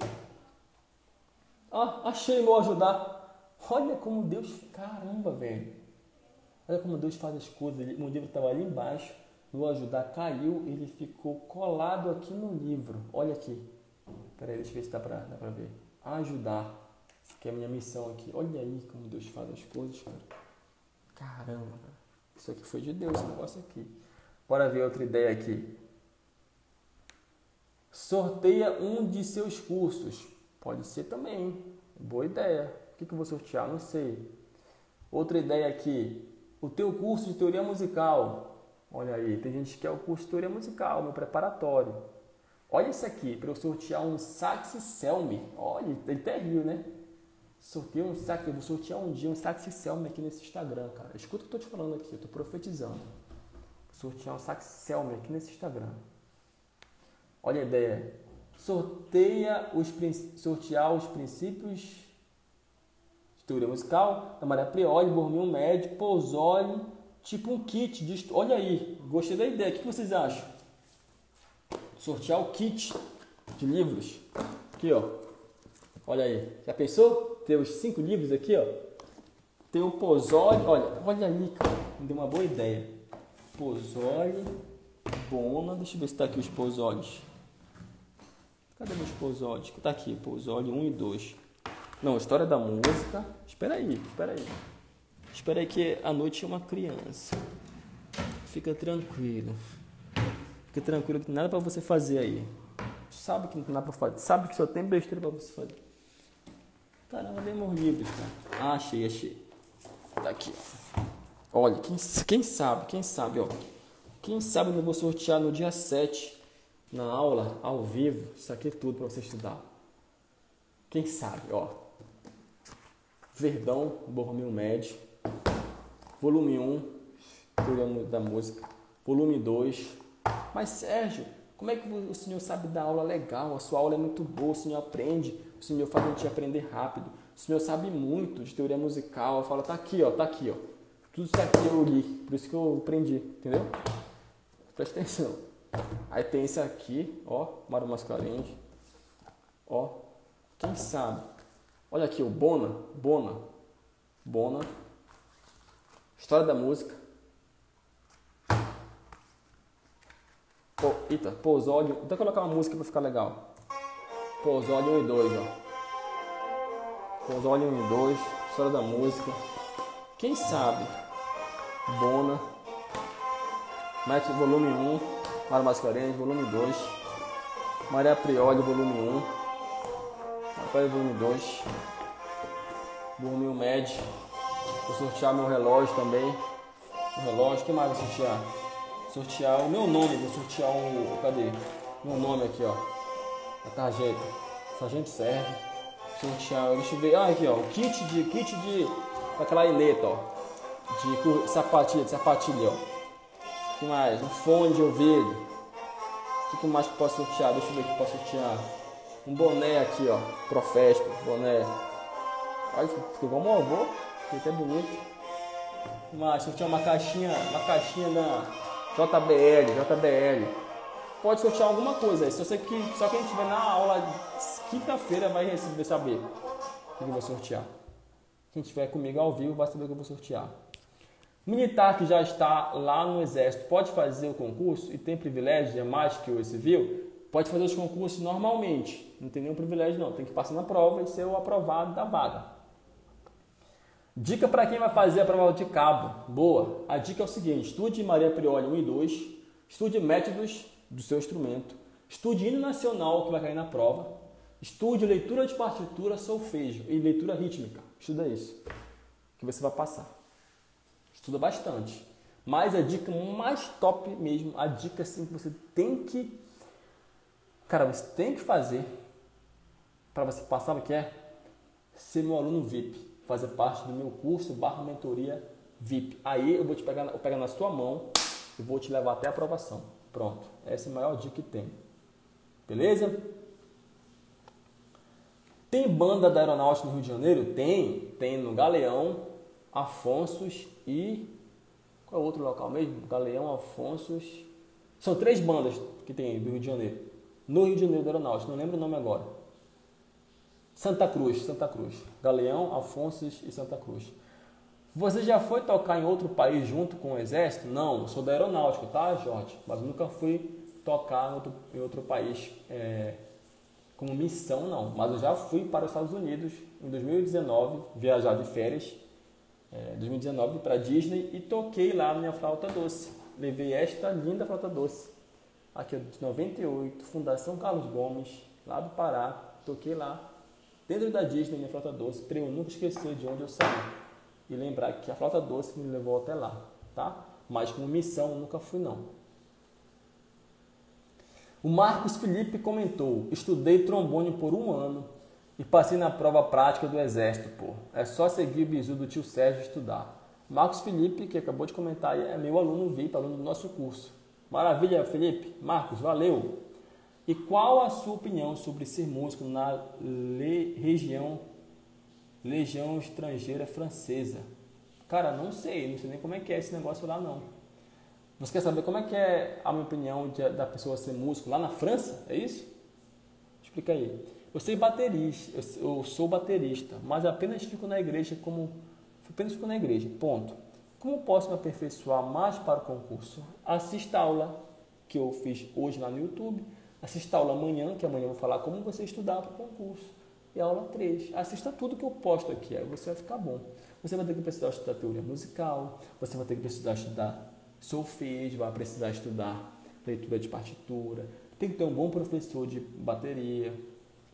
Ah, achei, vou ajudar. Olha como Deus. Caramba, velho. Olha como Deus faz as coisas. O livro estava ali embaixo. Vou ajudar, caiu. Ele ficou colado aqui no livro. Olha aqui. Peraí, deixa eu ver se dá pra, dá pra ver. Ajudar. Que é a minha missão aqui. Olha aí como Deus faz as coisas, cara. Caramba. Isso aqui foi de Deus, esse negócio aqui. Bora ver outra ideia aqui. Sorteia um de seus cursos. Pode ser também. Boa ideia. O que, que eu vou sortear? Não sei. Outra ideia aqui. O teu curso de teoria musical. Olha aí, tem gente que quer o curso de teoria musical, meu preparatório. Olha isso aqui, para eu sortear um Sax Selmy. Olha, ele até riu, né? Sorteio um sax, eu vou sortear um dia um Sax Selmy aqui nesse Instagram, cara. Escuta o que eu tô te falando aqui, eu tô profetizando. Sortear um Sax Selmy aqui nesse Instagram. Olha a ideia sorteia os, sortear os princípios de teoria musical da Maria Prioli, Bormio Médio, Pozzoli, tipo um kit de Olha aí, gostei da ideia. O que vocês acham? Sortear o kit de livros. Aqui, ó. Olha aí. Já pensou? Ter os cinco livros aqui, ó. Tem o Pozzoli. Olha, olha aí, cara. Me deu uma boa ideia. Pozzoli, Bona. Deixa eu ver se tá aqui os Pozzolis. Cadê meus posódios? Tá aqui, posódio 1 e 2. Não, história da música. Espera aí, espera aí. Espera aí que a noite é uma criança. Fica tranquilo. Fica tranquilo que tem nada para você fazer aí. Sabe que não tem nada para fazer. Sabe que só tem besteira para você fazer. Caramba, dei livros, cara. Ah, achei, achei. Tá aqui. Olha, quem, quem sabe, quem sabe, ó. Quem sabe eu vou sortear no dia 7 na aula, ao vivo, isso aqui é tudo para você estudar. Quem sabe, ó. Verdão, Borromeu Médio. Volume 1, Teoria da Música. Volume 2. Mas Sérgio, como é que o senhor sabe dar aula legal? A sua aula é muito boa, o senhor aprende, o senhor faz a gente aprender rápido. O senhor sabe muito de teoria musical. Eu falo, tá aqui, ó, tá aqui, ó. Tudo isso aqui eu li, por isso que eu aprendi, entendeu? Presta atenção. Aí tem esse aqui, ó, Mário Mascarenhas. Ó, quem sabe? Olha aqui o Bona, Bona, Bona. História da música. Pô, eita, Pousódio. Vou até colocar uma música pra ficar legal. Pousódio 1 e 2, ó. Pousódio 1 e 2, História da música. Quem sabe? Bona. Mete volume 1. Mário Mascarenhas, volume 2. Maria Prioli, volume 1. Rafael, volume 2. Dormir Med. Vou sortear meu relógio também. O relógio, o que mais vou sortear? Sortear o meu nome, vou sortear um. Cadê? Meu nome aqui, ó. A tarjeta. Sargento serve. Sortear. Deixa eu ver. Ah, aqui, ó. O kit de. Kit de. Aquela ileta, ó. De sapatilha, de sapatilha, ó. O que mais? Um fone de ouvido. O que mais que posso sortear? Deixa eu ver o que posso sortear. Um boné aqui, ó. Profético, boné. Olha, ficou meu avô. Ficou até bonito. Mas sortear uma caixinha, uma caixinha da JBL, JBL. Pode sortear alguma coisa aí. Você que, só quem estiver na aula quinta-feira vai receber saber o que eu vou sortear. Quem estiver comigo ao vivo vai saber o que eu vou sortear. Militar que já está lá no exército pode fazer o concurso e tem privilégio, é mais que o civil? Pode fazer os concursos normalmente, não tem nenhum privilégio não, tem que passar na prova e ser o aprovado da vaga. Dica para quem vai fazer a prova de cabo. Boa. A dica é o seguinte: estude Maria Prioli 1 e 2, estude métodos do seu instrumento, estude hino nacional que vai cair na prova, estude leitura de partitura, solfejo e leitura rítmica. Estuda isso, que você vai passar estuda bastante. Mas a dica mais top mesmo, a dica assim que você tem que. Cara, você tem que fazer para você passar o que é ser meu aluno VIP, fazer parte do meu curso barra mentoria VIP. Aí eu vou te pegar, eu pegar na sua mão e vou te levar até a aprovação. Pronto, essa é a maior dica que tem. Beleza? Tem banda da aeronáutica no Rio de Janeiro? Tem, tem no Galeão, Afonsos e. Qual é o outro local mesmo? Galeão, Afonsos. São três bandas que tem do Rio de Janeiro. No Rio de Janeiro da Aeronáutica, não lembro o nome agora. Santa Cruz, Santa Cruz. Galeão, Afonsos e Santa Cruz. Você já foi tocar em outro país junto com o Exército? Não, eu sou da Aeronáutica, tá, Jorge? Mas nunca fui tocar em outro, em outro país é, como missão, não. Mas eu já fui para os Estados Unidos em 2019, viajar de férias é, 2019 para Disney e toquei lá minha flauta doce. Levei esta linda flauta doce, aqui de 98, Fundação Carlos Gomes, lá do Pará. Toquei lá, dentro da Disney, minha flauta doce, para eu nunca esquecer de onde eu saí. E lembrar que a flauta doce me levou até lá, tá? Mas como missão, nunca fui não. O Marcos Felipe comentou: Estudei trombone por um ano e passei na prova prática do Exército, pô. É só seguir o bizu do tio Sérgio estudar. Marcos Felipe, que acabou de comentar é meu aluno VIP, aluno do nosso curso. Maravilha, Felipe. Marcos, valeu. E qual a sua opinião sobre ser músico na le região Legião Estrangeira Francesa? Cara, não sei, não sei nem como é que é esse negócio lá não. Você quer saber como é que é a minha opinião de, da pessoa ser músico lá na França? É isso? Explica aí. Eu sei baterista, eu sou baterista, mas apenas fico na igreja como apenas fico na igreja. Ponto. Como posso me aperfeiçoar mais para o concurso? Assista a aula que eu fiz hoje lá no YouTube. Assista a aula amanhã, que amanhã eu vou falar como você estudar para o concurso. E a aula 3. Assista tudo que eu posto aqui, aí você vai ficar bom. Você vai ter que precisar estudar teoria musical, você vai ter que precisar estudar solfejo, vai precisar estudar leitura de partitura, tem que ter um bom professor de bateria,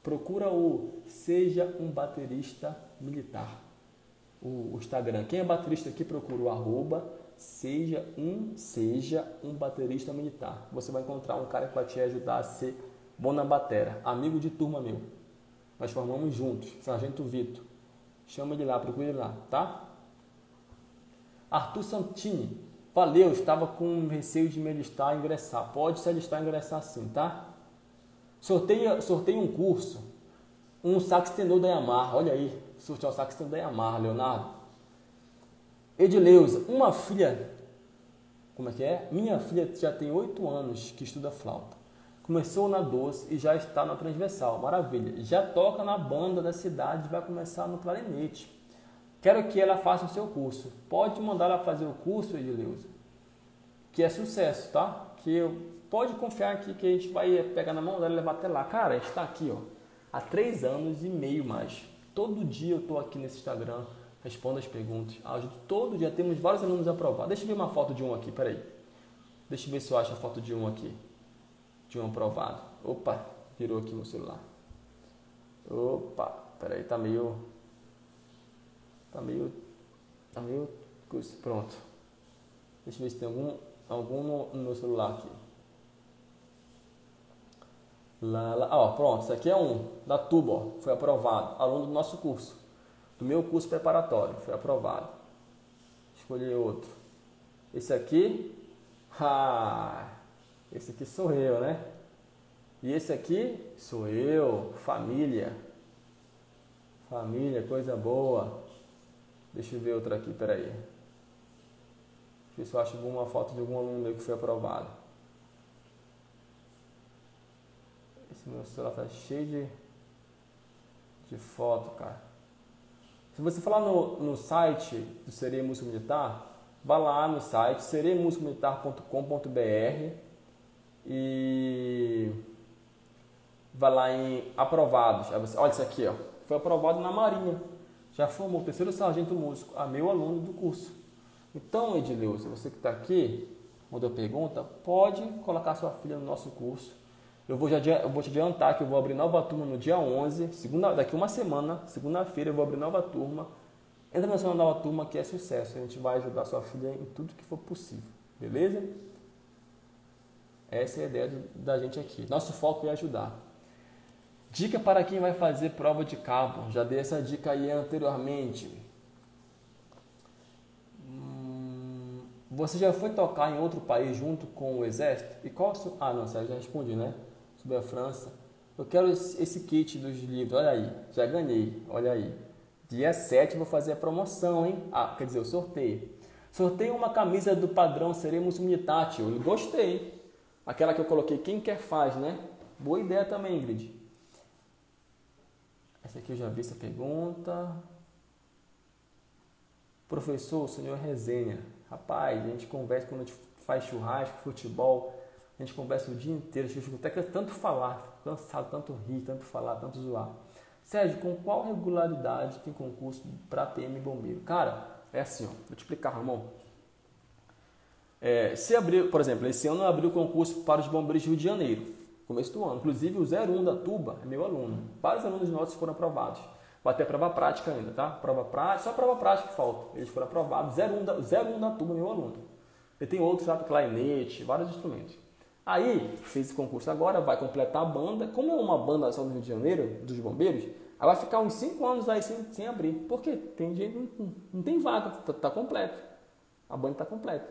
Procura o Seja um Baterista Militar. O, Instagram. Quem é baterista aqui, procura o arroba seja um, seja um baterista militar. Você vai encontrar um cara que vai te ajudar a ser bom na batera. Amigo de turma meu. Nós formamos juntos. Sargento Vitor. Chama ele lá, procura ele lá, tá? Arthur Santini. Valeu, estava com receio de me alistar e ingressar. Pode se alistar e ingressar sim, tá? Sorteio, sorteio um curso, um sax tenor da Yamaha, olha aí, sortear o sax tenor da Yamaha, Leonardo. Edileuza, uma filha, como é que é? Minha filha já tem oito anos que estuda flauta. Começou na doce e já está na transversal, maravilha. Já toca na banda da cidade, vai começar no clarinete. Quero que ela faça o seu curso. Pode mandar ela fazer o curso, Edileuza, que é sucesso, tá? Que eu pode confiar aqui que a gente vai pegar na mão dela e levar até lá. Cara, está aqui, ó, há três anos e meio mais. Todo dia eu estou aqui nesse Instagram, respondo as perguntas. Todo dia temos vários alunos aprovados. Deixa eu ver uma foto de um aqui, peraí. Deixa eu ver se eu acho a foto de um aqui. De um aprovado. Opa, virou aqui no celular. Opa, peraí, tá meio. Tá meio. Tá meio. Pronto. Deixa eu ver se tem algum, algum no, no meu celular aqui. Lá, lá. Ó, pronto, isso aqui é um da Tuba, ó, foi aprovado. Aluno do nosso curso, do meu curso preparatório, foi aprovado. Escolhi outro. Esse aqui, ah, esse aqui sou eu, né? E esse aqui sou eu, família. Família, coisa boa. Deixa eu ver outra aqui, peraí. Deixa eu ver se eu acho alguma foto de algum aluno meu que foi aprovado. Esse meu celular tá cheio de, de foto, cara. Se você falar no, no site do Sereia Músico Militar, vá lá no site sereiamusicomilitar.com.br e vai lá em aprovados. Você, olha isso aqui, ó. Foi aprovado na Marinha. Já formou o terceiro sargento músico, a meu aluno do curso. Então, Edileuza, você que está aqui, mandou pergunta, pode colocar sua filha no nosso curso. Eu vou, já, eu vou te adiantar que eu vou abrir nova turma no dia 11, segunda, daqui uma semana, segunda-feira eu vou abrir nova turma. Entra na nova turma que é sucesso. A gente vai ajudar sua filha em tudo que for possível. Beleza? Essa é a ideia da gente aqui. Nosso foco é ajudar. Dica para quem vai fazer prova de cabo. Já dei essa dica aí anteriormente. Hum, você já foi tocar em outro país junto com o exército? E qual Ah, não, você já respondi, né? Sobre a França. Eu quero esse, kit dos livros. Olha aí, já ganhei. Olha aí. Dia 7 vou fazer a promoção, hein? Ah, quer dizer, o sorteio. Sorteio uma camisa do padrão Seremos Militar. Eu gostei. Aquela que eu coloquei, quem quer faz, né? Boa ideia também, Ingrid. Essa aqui eu já vi essa pergunta. Professor, o senhor resenha. Rapaz, a gente conversa quando a gente faz churrasco, futebol, a gente conversa o dia inteiro, a gente fica até tanto falar, cansado, tanto rir, tanto falar, tanto zoar. Sérgio, com qual regularidade tem concurso para PM Bombeiro? Cara, é assim, ó, vou te explicar, Ramon. É, se abriu, por exemplo, esse ano abriu concurso para os bombeiros do Rio de Janeiro começo do ano. Inclusive, o 01 da Tuba é meu aluno. Vários alunos nossos foram aprovados. Vai ter prova prática ainda, tá? Prova prática, só prova prática que falta. Eles foram aprovados. 01 da, 01 da Tuba é meu aluno. E tem outros lá, clarinete, vários instrumentos. Aí, fez esse concurso agora, vai completar a banda. Como é uma banda só do Rio de Janeiro, dos bombeiros, ela vai ficar uns 5 anos aí sem, sem abrir. Por quê? Tem gente, não, não tem vaga, tá, tá completo. A banda está completa.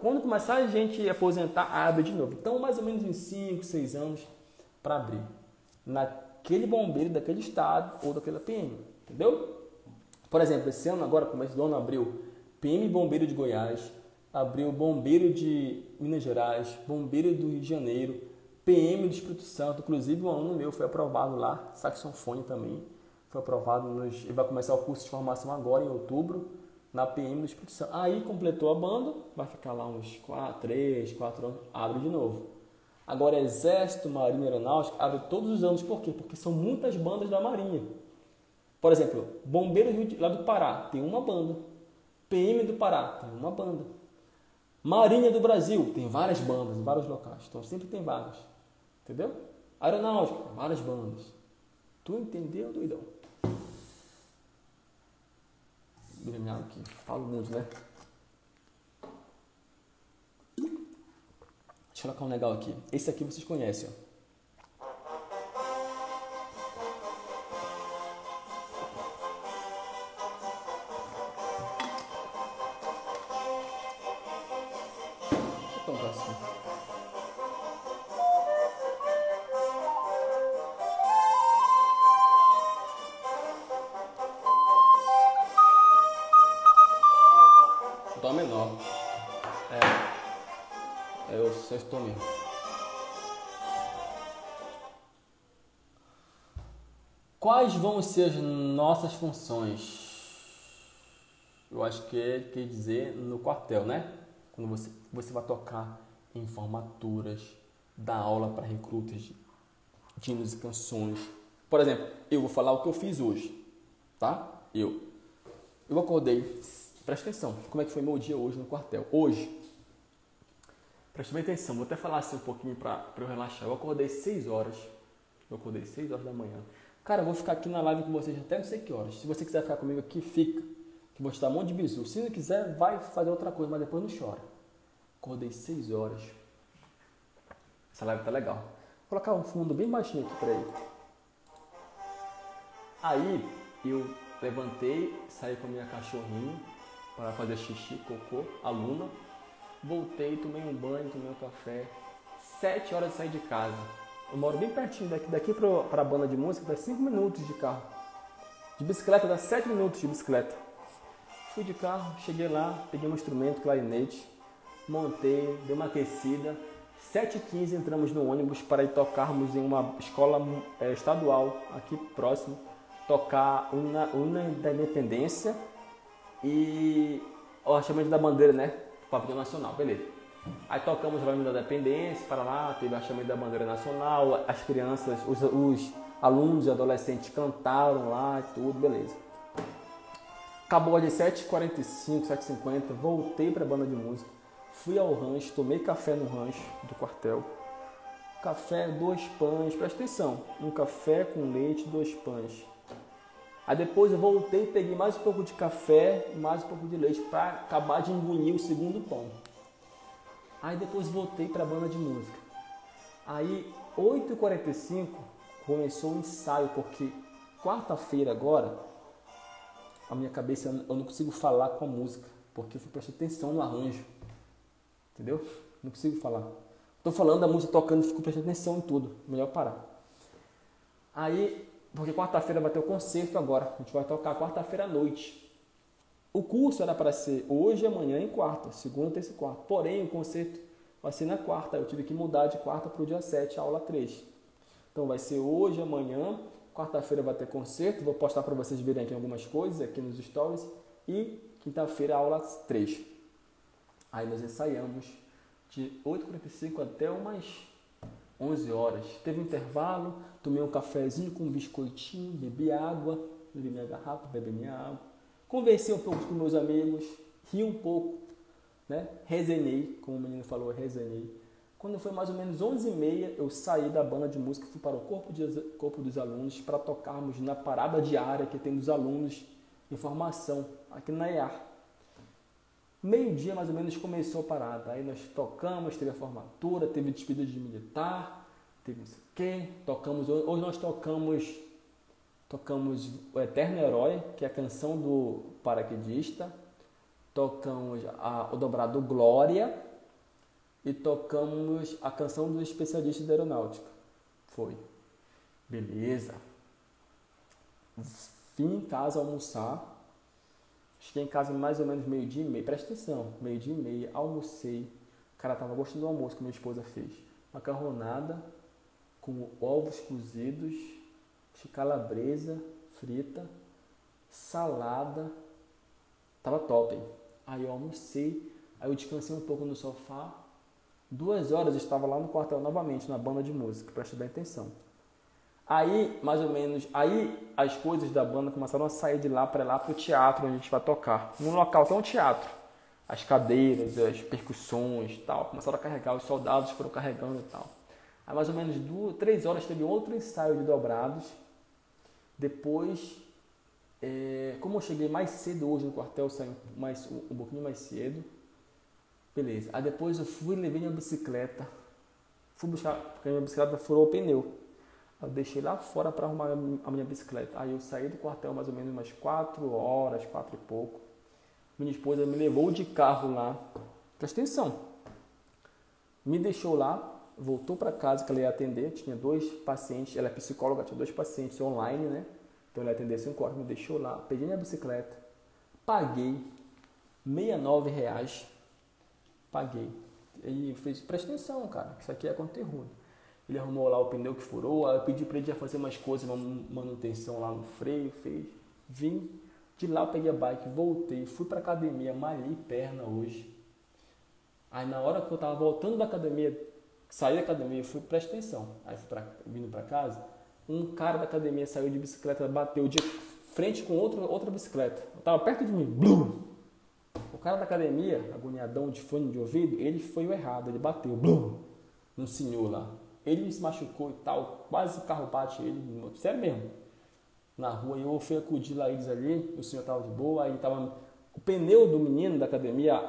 Quando começar a gente aposentar, abre de novo. Então, mais ou menos em 5, 6 anos para abrir. Naquele bombeiro daquele estado ou daquela PM. Entendeu? Por exemplo, esse ano, agora, começo do ano, abriu PM Bombeiro de Goiás, abriu Bombeiro de Minas Gerais, Bombeiro do Rio de Janeiro, PM do Espírito Santo. Inclusive, um aluno meu foi aprovado lá, saxofone também. Foi aprovado, nos, ele vai começar o curso de formação agora, em outubro na PM do Espírito Santo. Aí completou a banda, vai ficar lá uns 4, 3, 4 anos, abre de novo. Agora, Exército, Marinha Aeronáutica, abre todos os anos. Por quê? Porque são muitas bandas da Marinha. Por exemplo, Bombeiro lá do Pará tem uma banda. PM do Pará tem uma banda. Marinha do Brasil tem várias bandas vários locais. Então sempre tem vagas. Entendeu? Aeronáutica, várias bandas. Tu entendeu, doidão? gremiado aqui. Falo muito, né? Deixa eu colocar um legal aqui. Esse aqui vocês conhecem, ó. Quais vão ser as nossas funções? Eu acho que é, quer dizer no quartel, né? Quando você, você vai tocar em formaturas, dar aula para recrutas de hinos e canções. Por exemplo, eu vou falar o que eu fiz hoje, tá? Eu. Eu acordei, presta atenção, como é que foi meu dia hoje no quartel? Hoje, presta bem atenção, vou até falar assim um pouquinho para eu relaxar. Eu acordei 6 horas, eu acordei 6 horas da manhã Cara, eu vou ficar aqui na live com vocês até não sei que horas. Se você quiser ficar comigo aqui, fica. Que vou te dar um monte de bisu. Se não quiser, vai fazer outra coisa, mas depois não chora. Acordei 6 horas. Essa live tá legal. Vou colocar um fundo bem baixinho aqui ele. Aí eu levantei, saí com a minha cachorrinha para fazer xixi, cocô, aluna. Voltei, tomei um banho, tomei um café. 7 horas sair de casa. Eu moro bem pertinho daqui, daqui para a banda de música, dá 5 minutos de carro. De bicicleta dá 7 minutos de bicicleta. Fui de carro, cheguei lá, peguei um instrumento, clarinete, montei, dei uma aquecida. 7h15 entramos no ônibus para ir tocarmos em uma escola é, estadual aqui próximo, tocar Una, Una da Independência e o achamento da bandeira, né? Pavilhão Nacional, beleza. Aí tocamos o da Dependência, para lá, teve achamento da bandeira nacional, as crianças, os, os alunos e adolescentes cantaram lá e tudo, beleza. Acabou de 7h45, 7h50, voltei para a banda de música, fui ao rancho, tomei café no rancho do quartel. Café, dois pães, presta atenção, um café com leite, dois pães. Aí depois eu voltei, peguei mais um pouco de café, mais um pouco de leite para acabar de engolir o segundo pão. Aí depois voltei para a banda de música. Aí 8h45 começou o ensaio, porque quarta-feira agora a minha cabeça eu não consigo falar com a música, porque eu fui prestar atenção no arranjo. Entendeu? Não consigo falar. Estou falando da música tocando, fico prestando atenção em tudo. Melhor parar. Aí, porque quarta-feira vai ter o concerto agora. A gente vai tocar quarta-feira à noite. O curso era para ser hoje, amanhã e quarta, segunda, terça e quarta. Porém, o concerto vai ser na quarta. Eu tive que mudar de quarta para o dia 7, aula 3. Então vai ser hoje, amanhã, quarta-feira vai ter concerto. Vou postar para vocês verem aqui algumas coisas aqui nos stories. E quinta-feira, aula 3. Aí nós ensaiamos de 8h45 até umas 11 horas. Teve um intervalo, tomei um cafezinho com um biscoitinho, bebi água, bebi minha garrafa, bebi minha água Conversei um pouco com meus amigos, ri um pouco, né? resenhei, como o menino falou, resenhei. Quando foi mais ou menos 11h30, eu saí da banda de música e fui para o corpo, de, corpo dos alunos para tocarmos na parada diária que tem dos alunos em formação aqui na IAR. Meio-dia mais ou menos começou a parada. Aí nós tocamos, teve a formatura, teve despedida de militar, teve não sei o quê. Tocamos, hoje nós tocamos Tocamos o Eterno Herói, que é a canção do paraquedista. Tocamos a, o dobrado Glória. E tocamos a canção do especialista da aeronáutica. Foi. Beleza. Vim em casa almoçar. Cheguei em casa mais ou menos meio-dia e meio. Presta atenção, meio-dia e meia. Almocei. O cara tava gostando do almoço que minha esposa fez. Macarronada com ovos cozidos calabresa frita, salada. Tava top. Hein? Aí eu almocei, aí eu descansei um pouco no sofá. Duas horas eu estava lá no quartel novamente, na banda de música, preste bem atenção. Aí, mais ou menos, aí as coisas da banda começaram a sair de lá para lá para o teatro onde a gente vai tocar. Num local que é um teatro. As cadeiras, as percussões tal. Começaram a carregar, os soldados foram carregando e tal. Aí mais ou menos duas, três horas teve outro ensaio de dobrados depois, é, como eu cheguei mais cedo hoje no quartel, saí mais, um, um pouquinho mais cedo. Beleza. Aí depois eu fui e levei minha bicicleta. Fui buscar, porque minha bicicleta furou o pneu. Eu deixei lá fora para arrumar a minha bicicleta. Aí eu saí do quartel mais ou menos umas 4 horas, 4 e pouco. Minha esposa me levou de carro lá. Presta atenção. Me deixou lá, voltou para casa que ela ia atender, tinha dois pacientes, ela é psicóloga, tinha dois pacientes online, né? Então ela atendeu cinco horas, me deixou lá, peguei minha bicicleta, paguei 69 reais, paguei. Ele fez, presta atenção, cara, isso aqui é conteúdo. Ele arrumou lá o pneu que furou, aí eu pedi para ele fazer umas coisas, uma manutenção lá no freio, fez. Vim, de lá eu peguei a bike, voltei, fui para academia, malhei perna hoje. Aí na hora que eu tava voltando da academia, Saí da academia, fui, presta atenção. Aí fui pra, vindo para casa, um cara da academia saiu de bicicleta, bateu de frente com outra, outra bicicleta. Eu tava perto de mim, blum! O cara da academia, agoniadão de fone de ouvido, ele foi o errado, ele bateu, blum! No senhor lá. Ele se machucou e tal, quase o carro bate ele, sério mesmo. na rua e eu fui acudir lá eles ali, o senhor tava de boa, aí tava o pneu do menino da academia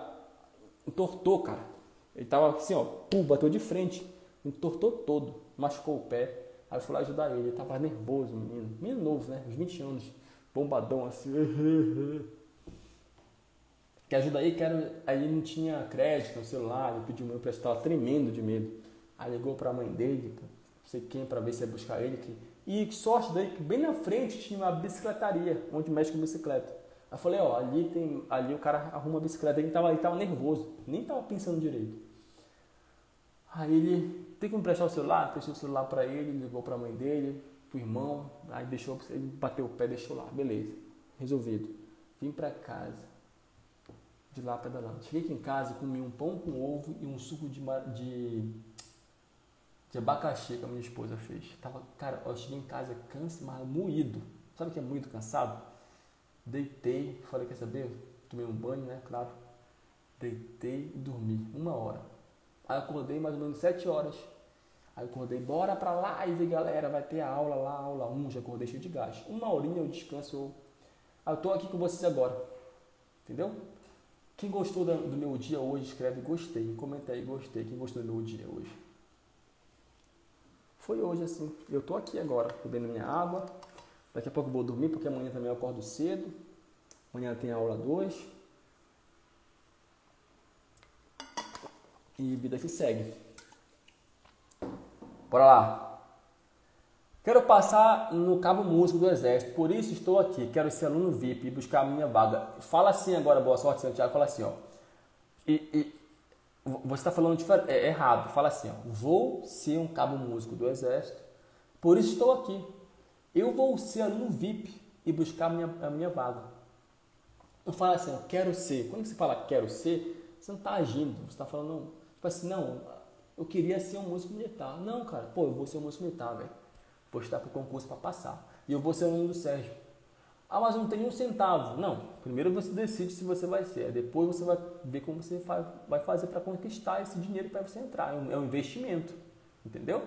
entortou, cara. Ele tava assim, ó, pum, bateu de frente, entortou todo, machucou o pé. Aí eu fui lá ajudar ele, ele tava nervoso, menino, menino novo, né, uns 20 anos, bombadão assim. Quer ajuda aí? Quero. Aí não tinha crédito no celular, ele pediu o meu emprestado, tremendo de medo. Aí ligou para a mãe dele, não sei quem, para ver se ia buscar ele. Que... E sorte daí que bem na frente tinha uma bicicletaria, onde mexe com bicicleta. Aí falei, ó, ali tem. Ali o cara arruma a bicicleta, ele tava, ele tava nervoso, nem tava pensando direito. Aí ele tem que emprestar o celular, prestou o celular para ele, ligou para a mãe dele, pro irmão, aí deixou, ele bateu o pé, deixou lá, beleza, resolvido. Vim para casa de lá pedalando. Cheguei aqui em casa comi um pão com ovo e um suco de, de, de abacaxi que a minha esposa fez. Tava, cara, eu cheguei em casa cansado, mas moído. Sabe que é muito cansado? Deitei, falei, quer saber? Tomei um banho, né? Claro. Deitei e dormi uma hora. Aí acordei mais ou menos sete horas. Aí acordei, bora pra live, galera, vai ter a aula lá, aula 1, já acordei cheio de gás. Uma horinha eu descanso. Aí eu tô aqui com vocês agora. Entendeu? Quem gostou do meu dia hoje, escreve gostei. Comenta aí, gostei. Quem gostou do meu dia hoje? Foi hoje assim. Eu tô aqui agora, bebendo minha água. Daqui a pouco eu vou dormir, porque amanhã também eu acordo cedo. Amanhã tem aula 2. E vida que segue. Bora lá. Quero passar no cabo músico do Exército, por isso estou aqui. Quero ser aluno VIP e buscar a minha vaga. Fala assim agora, boa sorte, Santiago. Fala assim, ó. E, e você está falando é, errado. Fala assim, ó. Vou ser um cabo músico do Exército, por isso estou aqui. Eu vou ser aluno VIP e buscar a minha, a minha vaga. Não fala assim, ó, quero ser. Quando você fala quero ser, você não está agindo. Você está falando, tipo assim, não, eu queria ser um músico militar. Não, cara, pô, eu vou ser um músico militar, velho vou estudar para o concurso para passar. E eu vou ser aluno do Sérgio. Ah, mas não tem um centavo. Não. Primeiro você decide se você vai ser. Depois você vai ver como você vai fazer para conquistar esse dinheiro para você entrar. É, é um investimento. Entendeu?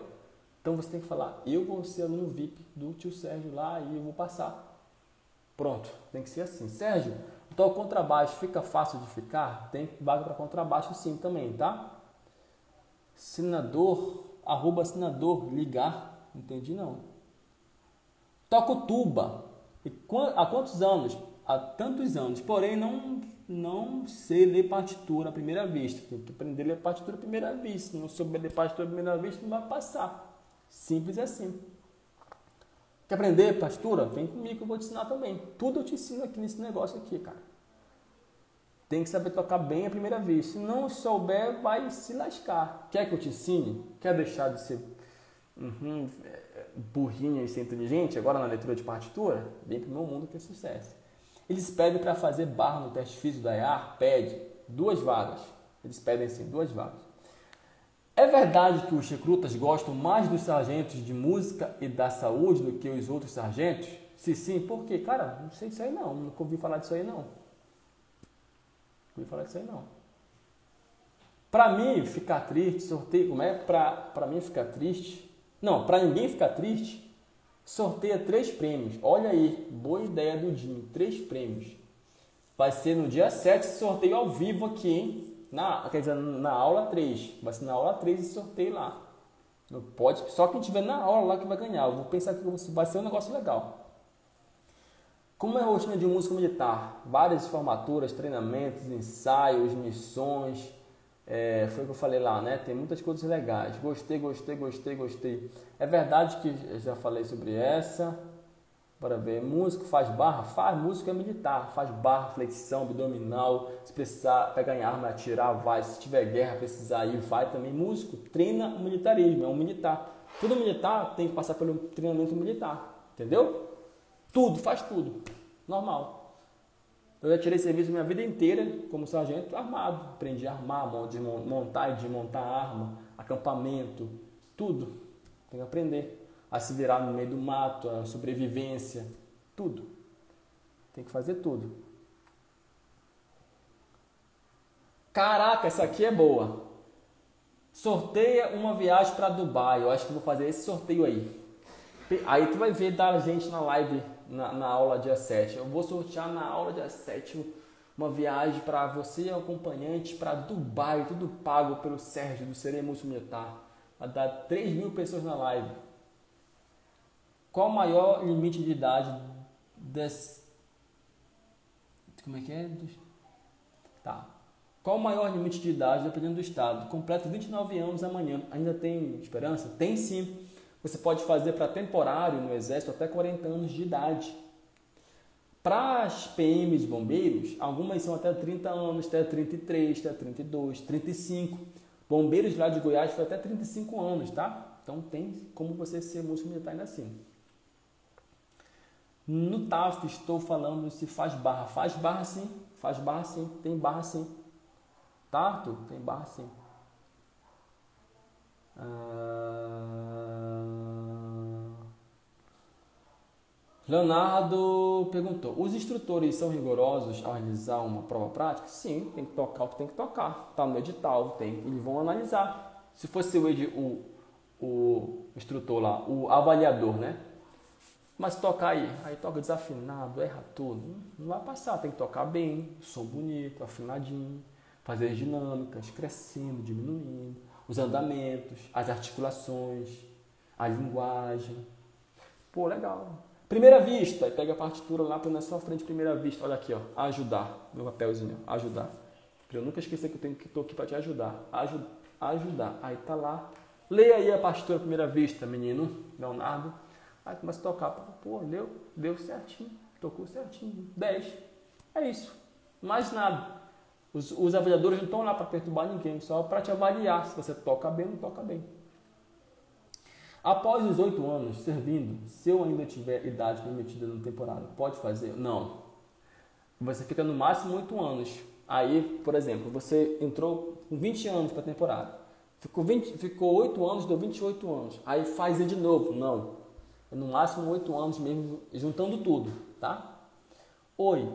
Então você tem que falar, eu vou ser aluno VIP do tio Sérgio lá e eu vou passar. Pronto, tem que ser assim. Sérgio, então o contrabaixo fica fácil de ficar? Tem vaga para contrabaixo sim também, tá? Senador, arroba senador, ligar Entendi não. Toco tuba. Há quantos anos? Há tantos anos. Porém, não, não sei ler partitura à primeira vista. Tem que aprender a ler partitura à primeira vista. Se não souber ler partitura à primeira vista, não vai passar. Simples assim. Quer aprender partitura? Vem comigo que eu vou te ensinar também. Tudo eu te ensino aqui nesse negócio aqui, cara. Tem que saber tocar bem à primeira vista. Se não souber, vai se lascar. Quer que eu te ensine? Quer deixar de ser uhum, burrinho e ser inteligente, agora na leitura de partitura, vem para o meu mundo que é sucesso. Eles pedem para fazer barra no teste físico da IAR, pede duas vagas. Eles pedem sim, duas vagas. É verdade que os recrutas gostam mais dos sargentos de música e da saúde do que os outros sargentos? Se sim, por quê? Cara, não sei disso aí não, nunca ouvi falar disso aí não. Não ouvi falar disso aí não. Para mim ficar triste, sorteio, como é? Para mim ficar triste, não, para ninguém ficar triste, sorteia três prêmios. Olha aí, boa ideia do Dinho, três prêmios. Vai ser no dia 7, sorteio ao vivo aqui, hein? Na, quer dizer, na aula 3. Vai ser na aula 3 esse sorteio lá. Não pode, só quem tiver na aula lá que vai ganhar. Eu vou pensar que vai ser um negócio legal. Como é a rotina de música militar? Várias formaturas, treinamentos, ensaios, missões é, foi o que eu falei lá, né? Tem muitas coisas legais. Gostei, gostei, gostei, gostei. É verdade que já falei sobre essa. Bora ver. Músico faz barra? Faz. Músico é militar. Faz barra, flexão, abdominal. Se precisar pegar em arma, atirar, vai. Se tiver guerra, precisar ir, vai também. Músico treina o militarismo, é um militar. Todo militar tem que passar pelo treinamento militar. Entendeu? Tudo, faz tudo. Normal. Eu já tirei serviço minha vida inteira como sargento armado. Aprendi a armar, montar e desmontar arma, acampamento, tudo. Tem que aprender a se virar no meio do mato, a sobrevivência, tudo. Tem que fazer tudo. Caraca, essa aqui é boa. Sorteia uma viagem para Dubai. Eu acho que vou fazer esse sorteio aí. Aí tu vai ver da gente na live na, na aula dia 7. Eu vou sortear na aula dia 7 uma viagem para você e acompanhante para Dubai, tudo pago pelo Sérgio do Sereia Militar. Vai dar 3 mil pessoas na live. Qual o maior limite de idade desse. Como é que é? Tá. Qual o maior limite de idade dependendo do estado? Completo 29 anos amanhã. Ainda tem esperança? Tem sim. Você pode fazer para temporário no exército até 40 anos de idade. Para as PMs bombeiros, algumas são até 30 anos, até 33, até 32, 35. Bombeiros lá de Goiás foi até 35 anos, tá? Então tem como você ser músico militar ainda assim. No TAF estou falando se faz barra. Faz barra sim, faz barra sim, tem barra sim. Tá, Arthur? Tem barra sim. Ah... Leonardo perguntou: os instrutores são rigorosos ao realizar uma prova prática? Sim, tem que tocar o que tem que tocar. Tá no edital, tem. Eles vão analisar. Se fosse o, o, o instrutor lá, o avaliador, né? Mas tocar aí, aí toca desafinado, erra tudo, não vai passar, tem que tocar bem, som bonito, afinadinho, fazer as dinâmicas, crescendo, diminuindo, os andamentos, as articulações, a linguagem. Pô, legal. Primeira vista, pega a partitura lá na sua frente, primeira vista, olha aqui, ó, ajudar, meu papelzinho, ajudar. Eu nunca esqueci que eu tenho que estou aqui para te ajudar. Aju ajudar. Aí tá lá. Leia aí a partitura primeira vista, menino Leonardo. Aí começa a tocar, pô, deu, deu certinho, tocou certinho, 10. É isso, mais nada. Os, os avaliadores não estão lá para perturbar ninguém, só para te avaliar se você toca bem ou não toca bem. Após os oito anos servindo, se eu ainda tiver idade permitida no temporário, pode fazer? Não. Você fica no máximo oito anos. Aí, por exemplo, você entrou com 20 anos para temporada. Ficou, 20, ficou 8 anos, deu 28 anos. Aí faz de novo. Não no máximo 8 anos mesmo, juntando tudo, tá? Oi,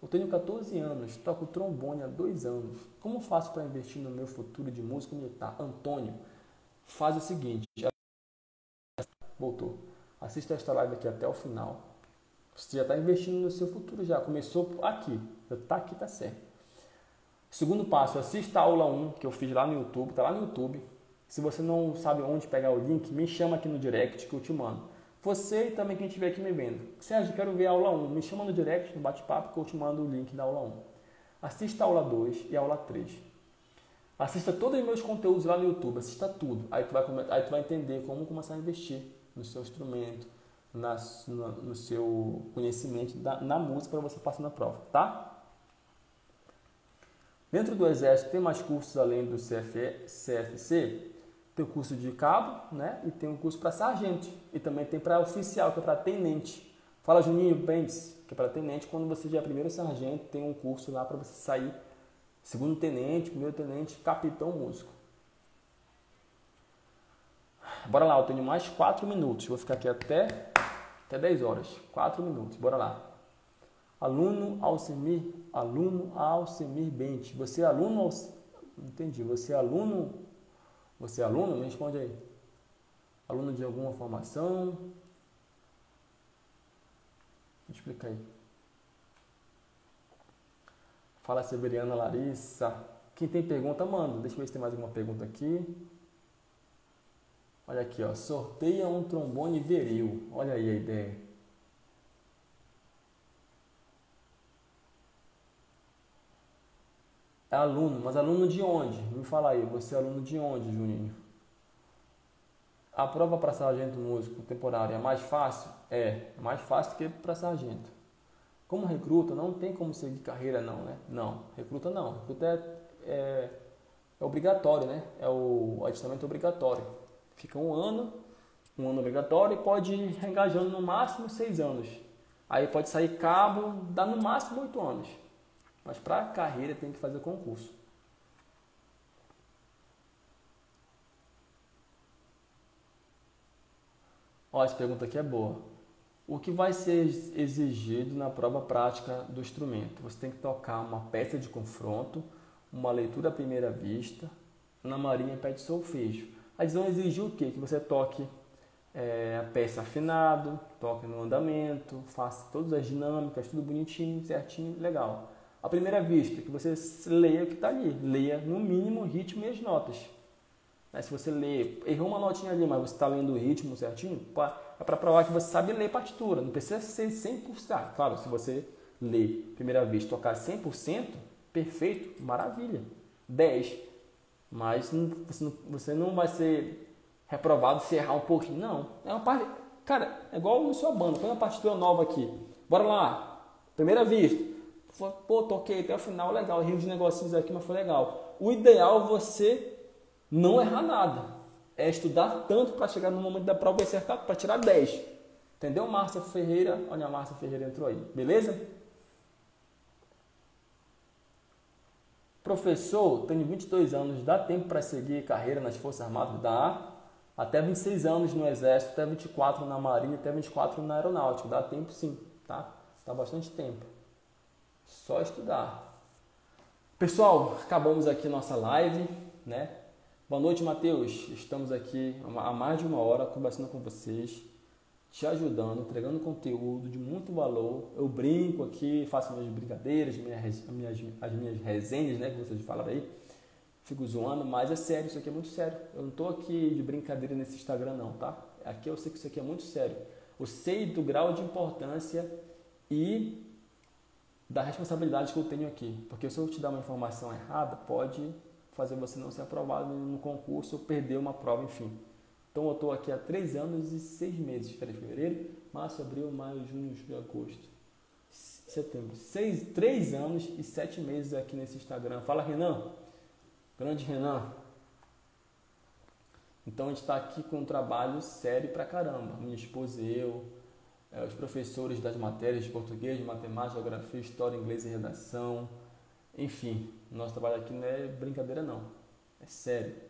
eu tenho 14 anos, toco trombone há 2 anos. Como faço para investir no meu futuro de músico militar? Antônio, faz o seguinte, voltou. Assista esta live aqui até o final. Você já está investindo no seu futuro já. Começou aqui. Já está aqui, está certo. Segundo passo, assista a aula 1 que eu fiz lá no YouTube. Está lá no YouTube. Se você não sabe onde pegar o link, me chama aqui no direct que eu te mando. Você e também quem estiver aqui me vendo. Sérgio, quero ver a aula 1. Me chama no direct, no bate-papo, que eu te mando o link da aula 1. Assista a aula 2 e a aula 3. Assista todos os meus conteúdos lá no YouTube, assista tudo. Aí tu vai, aí tu vai entender como começar a investir no seu instrumento, na, no, no seu conhecimento da, na música para você passar na prova, tá? Dentro do Exército tem mais cursos além do CFE, CFC? Tem o curso de cabo, né? E tem um curso para sargento. E também tem para oficial, que é para tenente. Fala Juninho Bentes, que é para tenente. Quando você já é primeiro sargento, tem um curso lá para você sair segundo tenente, primeiro tenente, capitão músico. Bora lá, eu tenho mais 4 minutos. Vou ficar aqui até, até 10 horas. 4 minutos, bora lá. Aluno Alcemir, aluno Alcemir Bente. Você é aluno, entendi, você é aluno você é aluno? Me responde aí. Aluno de alguma formação? Explica aí. Fala Severiana Larissa. Quem tem pergunta, manda. Deixa eu ver se tem mais alguma pergunta aqui. Olha aqui, ó. Sorteia um trombone viril. Olha aí a ideia. É aluno, mas aluno de onde? Me fala aí, você é aluno de onde, Juninho? A prova para sargento músico temporário é mais fácil? É, mais fácil que para sargento. Como recruta, não tem como seguir carreira não, né? Não, recruta não. Recruta é, é, é obrigatório, né? É o alistamento obrigatório. Fica um ano, um ano obrigatório e pode ir engajando no máximo seis anos. Aí pode sair cabo, dá no máximo oito anos. Mas para carreira tem que fazer concurso. Ó, essa pergunta aqui é boa. O que vai ser exigido na prova prática do instrumento? Você tem que tocar uma peça de confronto, uma leitura à primeira vista, na marinha pede solfejo. Eles vão exigir o quê? Que você toque é, a peça afinado, toque no andamento, faça todas as dinâmicas, tudo bonitinho, certinho, legal. A primeira vista, que você leia o que está ali, leia no mínimo o ritmo e as notas. Né? Se você lê, errou uma notinha ali, mas você está lendo o ritmo certinho, é para provar que você sabe ler partitura, não precisa ser 100%. Claro, se você lê primeira vez, tocar 100%, perfeito, maravilha. 10. Mas você não, vai ser reprovado se errar um pouquinho. Não. É uma parte. Cara, é igual no sua banda. Põe uma partitura nova aqui. Bora lá. Primeira vista. Pô, toquei até o final, legal. Rio de negocinhos aqui, mas foi legal. O ideal é você não errar nada. É estudar tanto para chegar no momento da prova e acertar para tirar 10. Entendeu, Márcia Ferreira? Olha a Márcia Ferreira entrou aí. Beleza? Professor, tenho 22 anos, dá tempo para seguir carreira nas Forças Armadas? Dá. Até 26 anos no Exército, até 24 na Marinha, até 24 na Aeronáutica. Dá tempo sim, tá? Dá bastante tempo. Só estudar. Pessoal, acabamos aqui nossa live, né? Boa noite, Matheus. Estamos aqui há mais de uma hora conversando com vocês te ajudando, entregando conteúdo de muito valor. Eu brinco aqui, faço minhas brincadeiras, minhas, minhas, as minhas resenhas, né, que vocês falaram aí. Fico zoando, mas é sério, isso aqui é muito sério. Eu não estou aqui de brincadeira nesse Instagram não, tá? Aqui eu sei que isso aqui é muito sério. Eu sei do grau de importância e da responsabilidade que eu tenho aqui. Porque se eu te dar uma informação errada, pode fazer você não ser aprovado no concurso ou perder uma prova, enfim. Então eu estou aqui há três anos e seis meses. Fevereiro, março, abril, maio, junho, julho, agosto. Setembro. Seis, três anos e sete meses aqui nesse Instagram. Fala, Renan. Grande Renan. Então a gente está aqui com um trabalho sério pra caramba. Minha esposa e eu, é, os professores das matérias de português, de matemática, geografia, história, inglês e redação. Enfim, nosso trabalho aqui não é brincadeira não. É sério.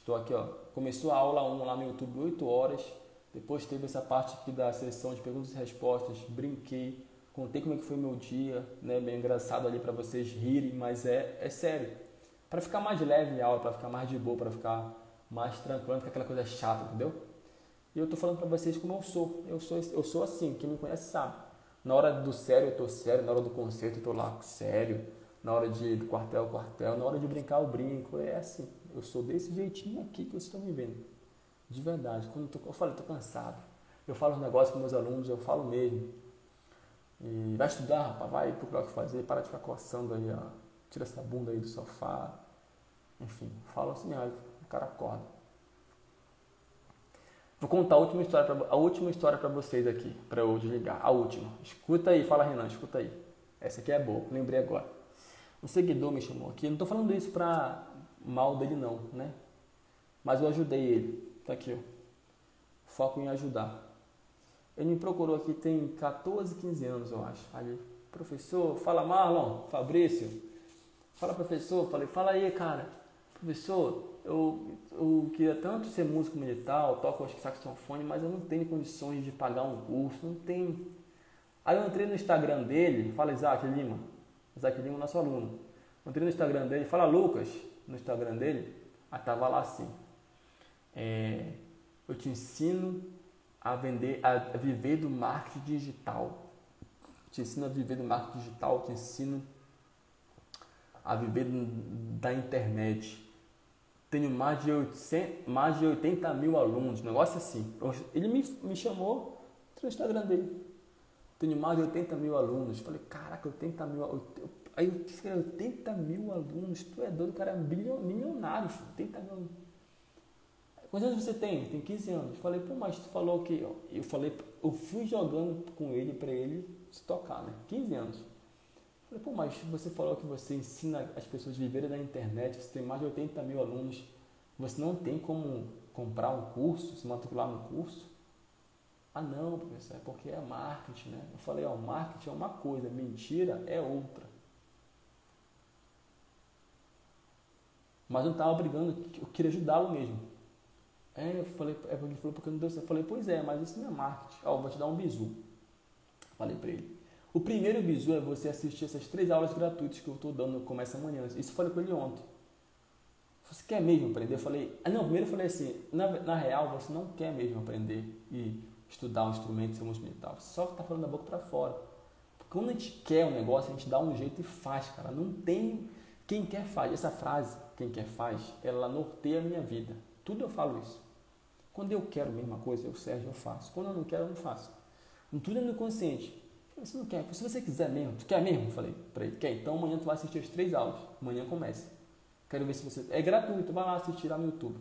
Estou aqui, ó. Começou a aula 1 lá no YouTube, 8 horas. Depois teve essa parte aqui da sessão de perguntas e respostas. Brinquei, contei como é que foi meu dia, né? Bem engraçado ali para vocês rirem, mas é, é sério. Para ficar mais leve a aula, para ficar mais de boa, para ficar mais tranquilo, ficar aquela coisa chata, entendeu? E eu tô falando para vocês como eu sou. Eu sou eu sou assim, quem me conhece sabe. Na hora do sério eu tô sério, na hora do concerto eu tô lá sério, na hora de quartel quartel, na hora de brincar eu brinco, é assim. Eu sou desse jeitinho aqui que vocês estão me vendo. De verdade. Quando eu, tô, eu falo, eu tô cansado. Eu falo os negócios com meus alunos, eu falo mesmo. E vai estudar, rapaz, vai procurar o que fazer, para de ficar coçando aí, ó. Tira essa bunda aí do sofá. Enfim, falo assim, aí o cara acorda. Vou contar a última história pra, a última história para vocês aqui, para eu desligar. A última. Escuta aí, fala Renan, escuta aí. Essa aqui é boa, lembrei agora. Um seguidor me chamou aqui, não estou falando isso para mal dele não, né? Mas eu ajudei ele. Tá aqui, ó. Foco em ajudar. Ele me procurou aqui tem 14, 15 anos, eu acho. Aí, professor, fala Marlon, Fabrício. Fala professor, falei, fala aí, cara. Professor, eu, eu queria tanto ser músico militar, toco acho que saxofone, mas eu não tenho condições de pagar um curso, não tenho. Aí eu entrei no Instagram dele, fala Isaac Lima. Isaac Lima, nosso aluno. Eu entrei no Instagram dele, fala Lucas, no Instagram dele, aí tava lá assim. É, eu te ensino a vender, a viver do marketing digital. Te ensino a viver do marketing digital, te ensino a viver da internet. Tenho mais de, 800, mais de 80 mil alunos, negócio assim. Ele me, me chamou no Instagram dele. Tenho mais de 80 mil alunos. Falei, caraca, 80 mil. Aí eu disse, 80 mil alunos, tu é doido, o cara é milionário, 80 mil. Quantos anos você tem? Tem 15 anos. Falei, pô, mas tu falou que. Eu falei, eu fui jogando com ele para ele se tocar, né? 15 anos. Falei, pô, mas você falou que você ensina as pessoas a viverem na internet, você tem mais de 80 mil alunos, você não tem como comprar um curso, se matricular no curso? Ah, não, professor, é porque é marketing, né? Eu falei, ó, marketing é uma coisa, mentira é outra. Mas não estava brigando, eu queria ajudá-lo mesmo. É, eu falei, é ele falou porque não deu certo. Eu falei, pois é, mas isso não é marketing. Ó, vou te dar um bizu. Falei para ele. O primeiro bizu é você assistir essas três aulas gratuitas que eu estou dando, começa amanhã. Isso eu falei para ele ontem. Você quer mesmo aprender? Eu falei, ah, não, primeiro eu falei assim, na, na real você não quer mesmo aprender e estudar um instrumento, ser músico tal. Você só está falando da boca para fora. Porque quando a gente quer um negócio, a gente dá um jeito e faz, cara. Não tem. Quem quer faz. Essa frase, quem quer faz, ela norteia a minha vida. Tudo eu falo isso. Quando eu quero a mesma coisa, eu, Sérgio, eu faço. Quando eu não quero, eu não faço. Tudo é no consciente. Você não quer, se você quiser mesmo, tu quer mesmo? Falei para ele, quer? Então amanhã tu vai assistir as três aulas. Amanhã começa. Quero ver se você. É gratuito, vai lá assistir lá no YouTube.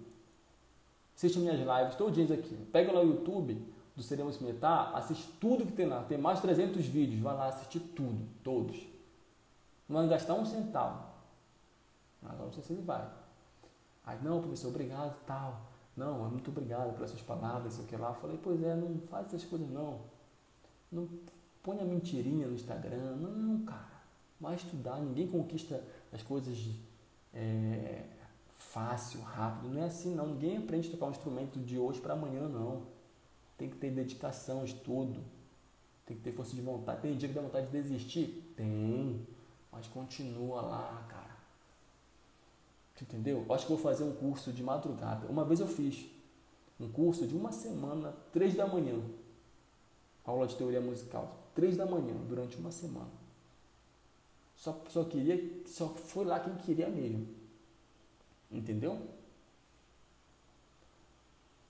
Assiste minhas lives todos dias aqui. Pega lá o YouTube do Seremos Militar, assiste tudo que tem lá. Tem mais de 300 vídeos, vai lá assistir tudo, todos. Não vai gastar um centavo. Agora não sei se ele vai. Aí, não, professor, obrigado tal. Não, é muito obrigado pelas suas palavras, sei o que lá. Eu falei, pois é, não faz essas coisas não. Não põe a mentirinha no Instagram. Não, não, cara. Vai estudar, ninguém conquista as coisas é, fácil, rápido. Não é assim não. Ninguém aprende a tocar um instrumento de hoje para amanhã, não. Tem que ter dedicação, estudo. Tem que ter força de vontade. Tem dia que dá vontade de desistir? Tem. Mas continua lá, cara. Entendeu? Acho que vou fazer um curso de madrugada. Uma vez eu fiz um curso de uma semana, três da manhã. Aula de teoria musical. Três da manhã, durante uma semana. Só, só queria, só foi lá quem queria mesmo. Entendeu?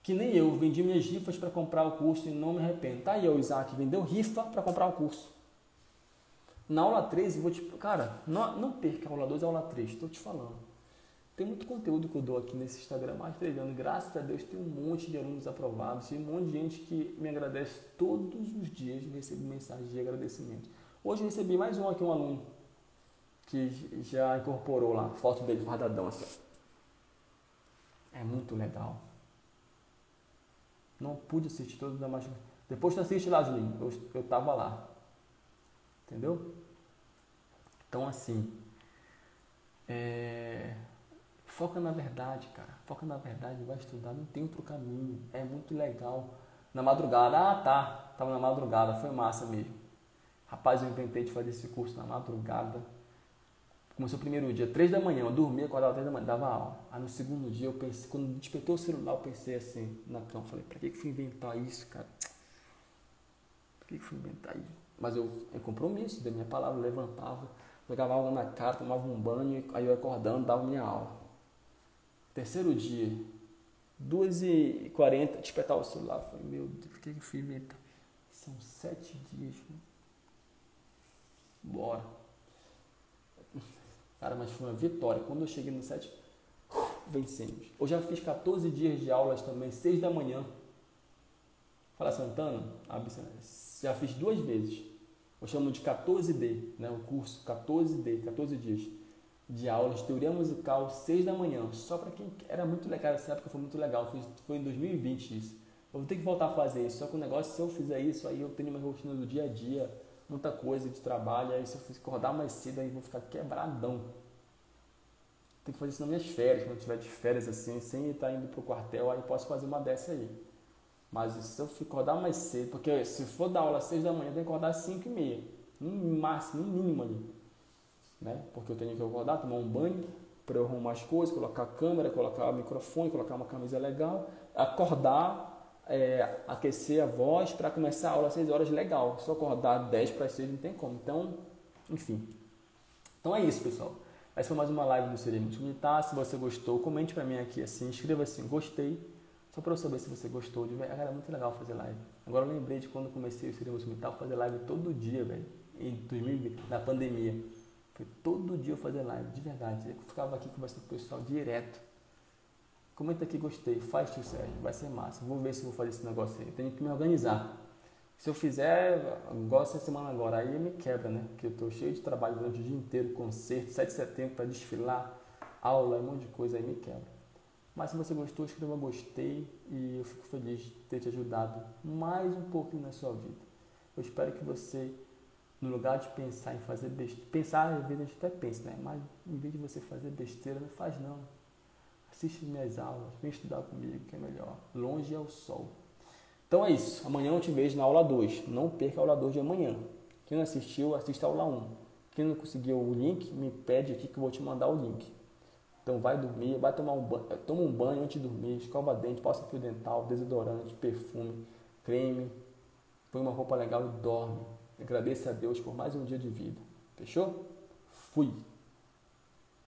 Que nem eu, vendi minhas rifas para comprar o curso e não me arrependo. Tá aí, o Isaac vendeu rifa para comprar o curso. Na aula 13, vou te. Cara, não, não perca a aula 2 e a aula 3, estou te falando. Tem muito conteúdo que eu dou aqui nesse Instagram mais anos. Graças a Deus tem um monte de alunos aprovados. Tem um monte de gente que me agradece todos os dias. Eu recebo mensagens de agradecimento. Hoje recebi mais um aqui, um aluno que já incorporou lá, foto dele guardadão assim. É muito legal. Não pude assistir todos da mais. Depois tu assiste lá, Julinho. Eu, eu tava lá. Entendeu? Então assim. É... Foca na verdade, cara. Foca na verdade, vai estudar, não tem outro caminho. É muito legal. Na madrugada, ah tá, tava na madrugada, foi massa mesmo. Rapaz, eu inventei de fazer esse curso na madrugada Começou o primeiro dia, três da manhã, eu dormia, acordava três da manhã, dava aula. Aí no segundo dia eu pensei, quando despertou o celular, eu pensei assim, na cama, falei, pra que que fui inventar isso, cara? Pra que que fui inventar isso? Mas eu, em compromisso, da minha palavra, eu levantava, jogava água na cara, tomava um banho, aí eu acordando, dava minha aula. Terceiro dia, 2h40, despertava o celular, falei, meu Deus, por que fui inventar? São sete dias, bora. Cara, mas foi uma vitória. Quando eu cheguei no set, vencemos. Eu já fiz 14 dias de aulas também, 6 da manhã. Fala Santana, já fiz duas vezes. Eu chamo de 14D, né? o curso 14D, 14 dias de aulas, teoria musical, 6 da manhã. Só para quem era muito legal, essa época foi muito legal. Foi em 2020 isso. Eu vou ter que voltar a fazer isso. Só que o negócio, se eu fizer isso, aí eu tenho uma rotina do dia a dia muita coisa de trabalho, aí se eu acordar mais cedo, aí vou ficar quebradão. Tem que fazer isso nas minhas férias, quando eu tiver de férias assim, sem estar indo pro quartel, aí posso fazer uma dessa aí. Mas se eu acordar mais cedo, porque se for dar aula às 6 da manhã, eu tenho que acordar às 5 e meia. No máximo, no mínimo ali. Né? Porque eu tenho que acordar, tomar um banho, para eu arrumar as coisas, colocar a câmera, colocar o microfone, colocar uma camisa legal, acordar, é, aquecer a voz para começar a aula às 6 horas, legal. Eu acordar 10 para as 6 não tem como. Então, enfim. Então é isso, pessoal. Essa foi mais uma live do Seremos Militar. Se você gostou, comente para mim aqui assim, escreva assim, gostei. Só para eu saber se você gostou. De... Cara, é muito legal fazer live. Agora eu lembrei de quando comecei o Seremos Militar, fazer live todo dia, velho. Em 2020, na pandemia. Foi todo dia eu fazer live, de verdade. Eu ficava aqui conversando com o pessoal direto. Comenta aqui, gostei. Faz, tio Sérgio. Vai ser massa. Vou ver se vou fazer esse negócio aí. Tenho que me organizar. Se eu fizer, igual essa semana agora, aí me quebra, né? Porque eu tô cheio de trabalho durante o dia inteiro, concerto, 7 de setembro para desfilar, aula, um monte de coisa, aí me quebra. Mas se você gostou, escreva gostei e eu fico feliz de ter te ajudado mais um pouquinho na sua vida. Eu espero que você, no lugar de pensar em fazer besteira, pensar às vezes a gente até pensa, né? Mas em vez de você fazer besteira, não faz não. Assiste minhas aulas, vem estudar comigo, que é melhor. Longe é o sol. Então é isso. Amanhã eu te vejo na aula 2. Não perca a aula 2 de amanhã. Quem não assistiu, assista a aula 1. Um. Quem não conseguiu o link, me pede aqui que eu vou te mandar o link. Então vai dormir, vai tomar um banho, toma um banho antes de dormir, escova dente, passa fio dental, desodorante, perfume, creme, põe uma roupa legal e dorme Agradeça a Deus por mais um dia de vida. Fechou? Fui!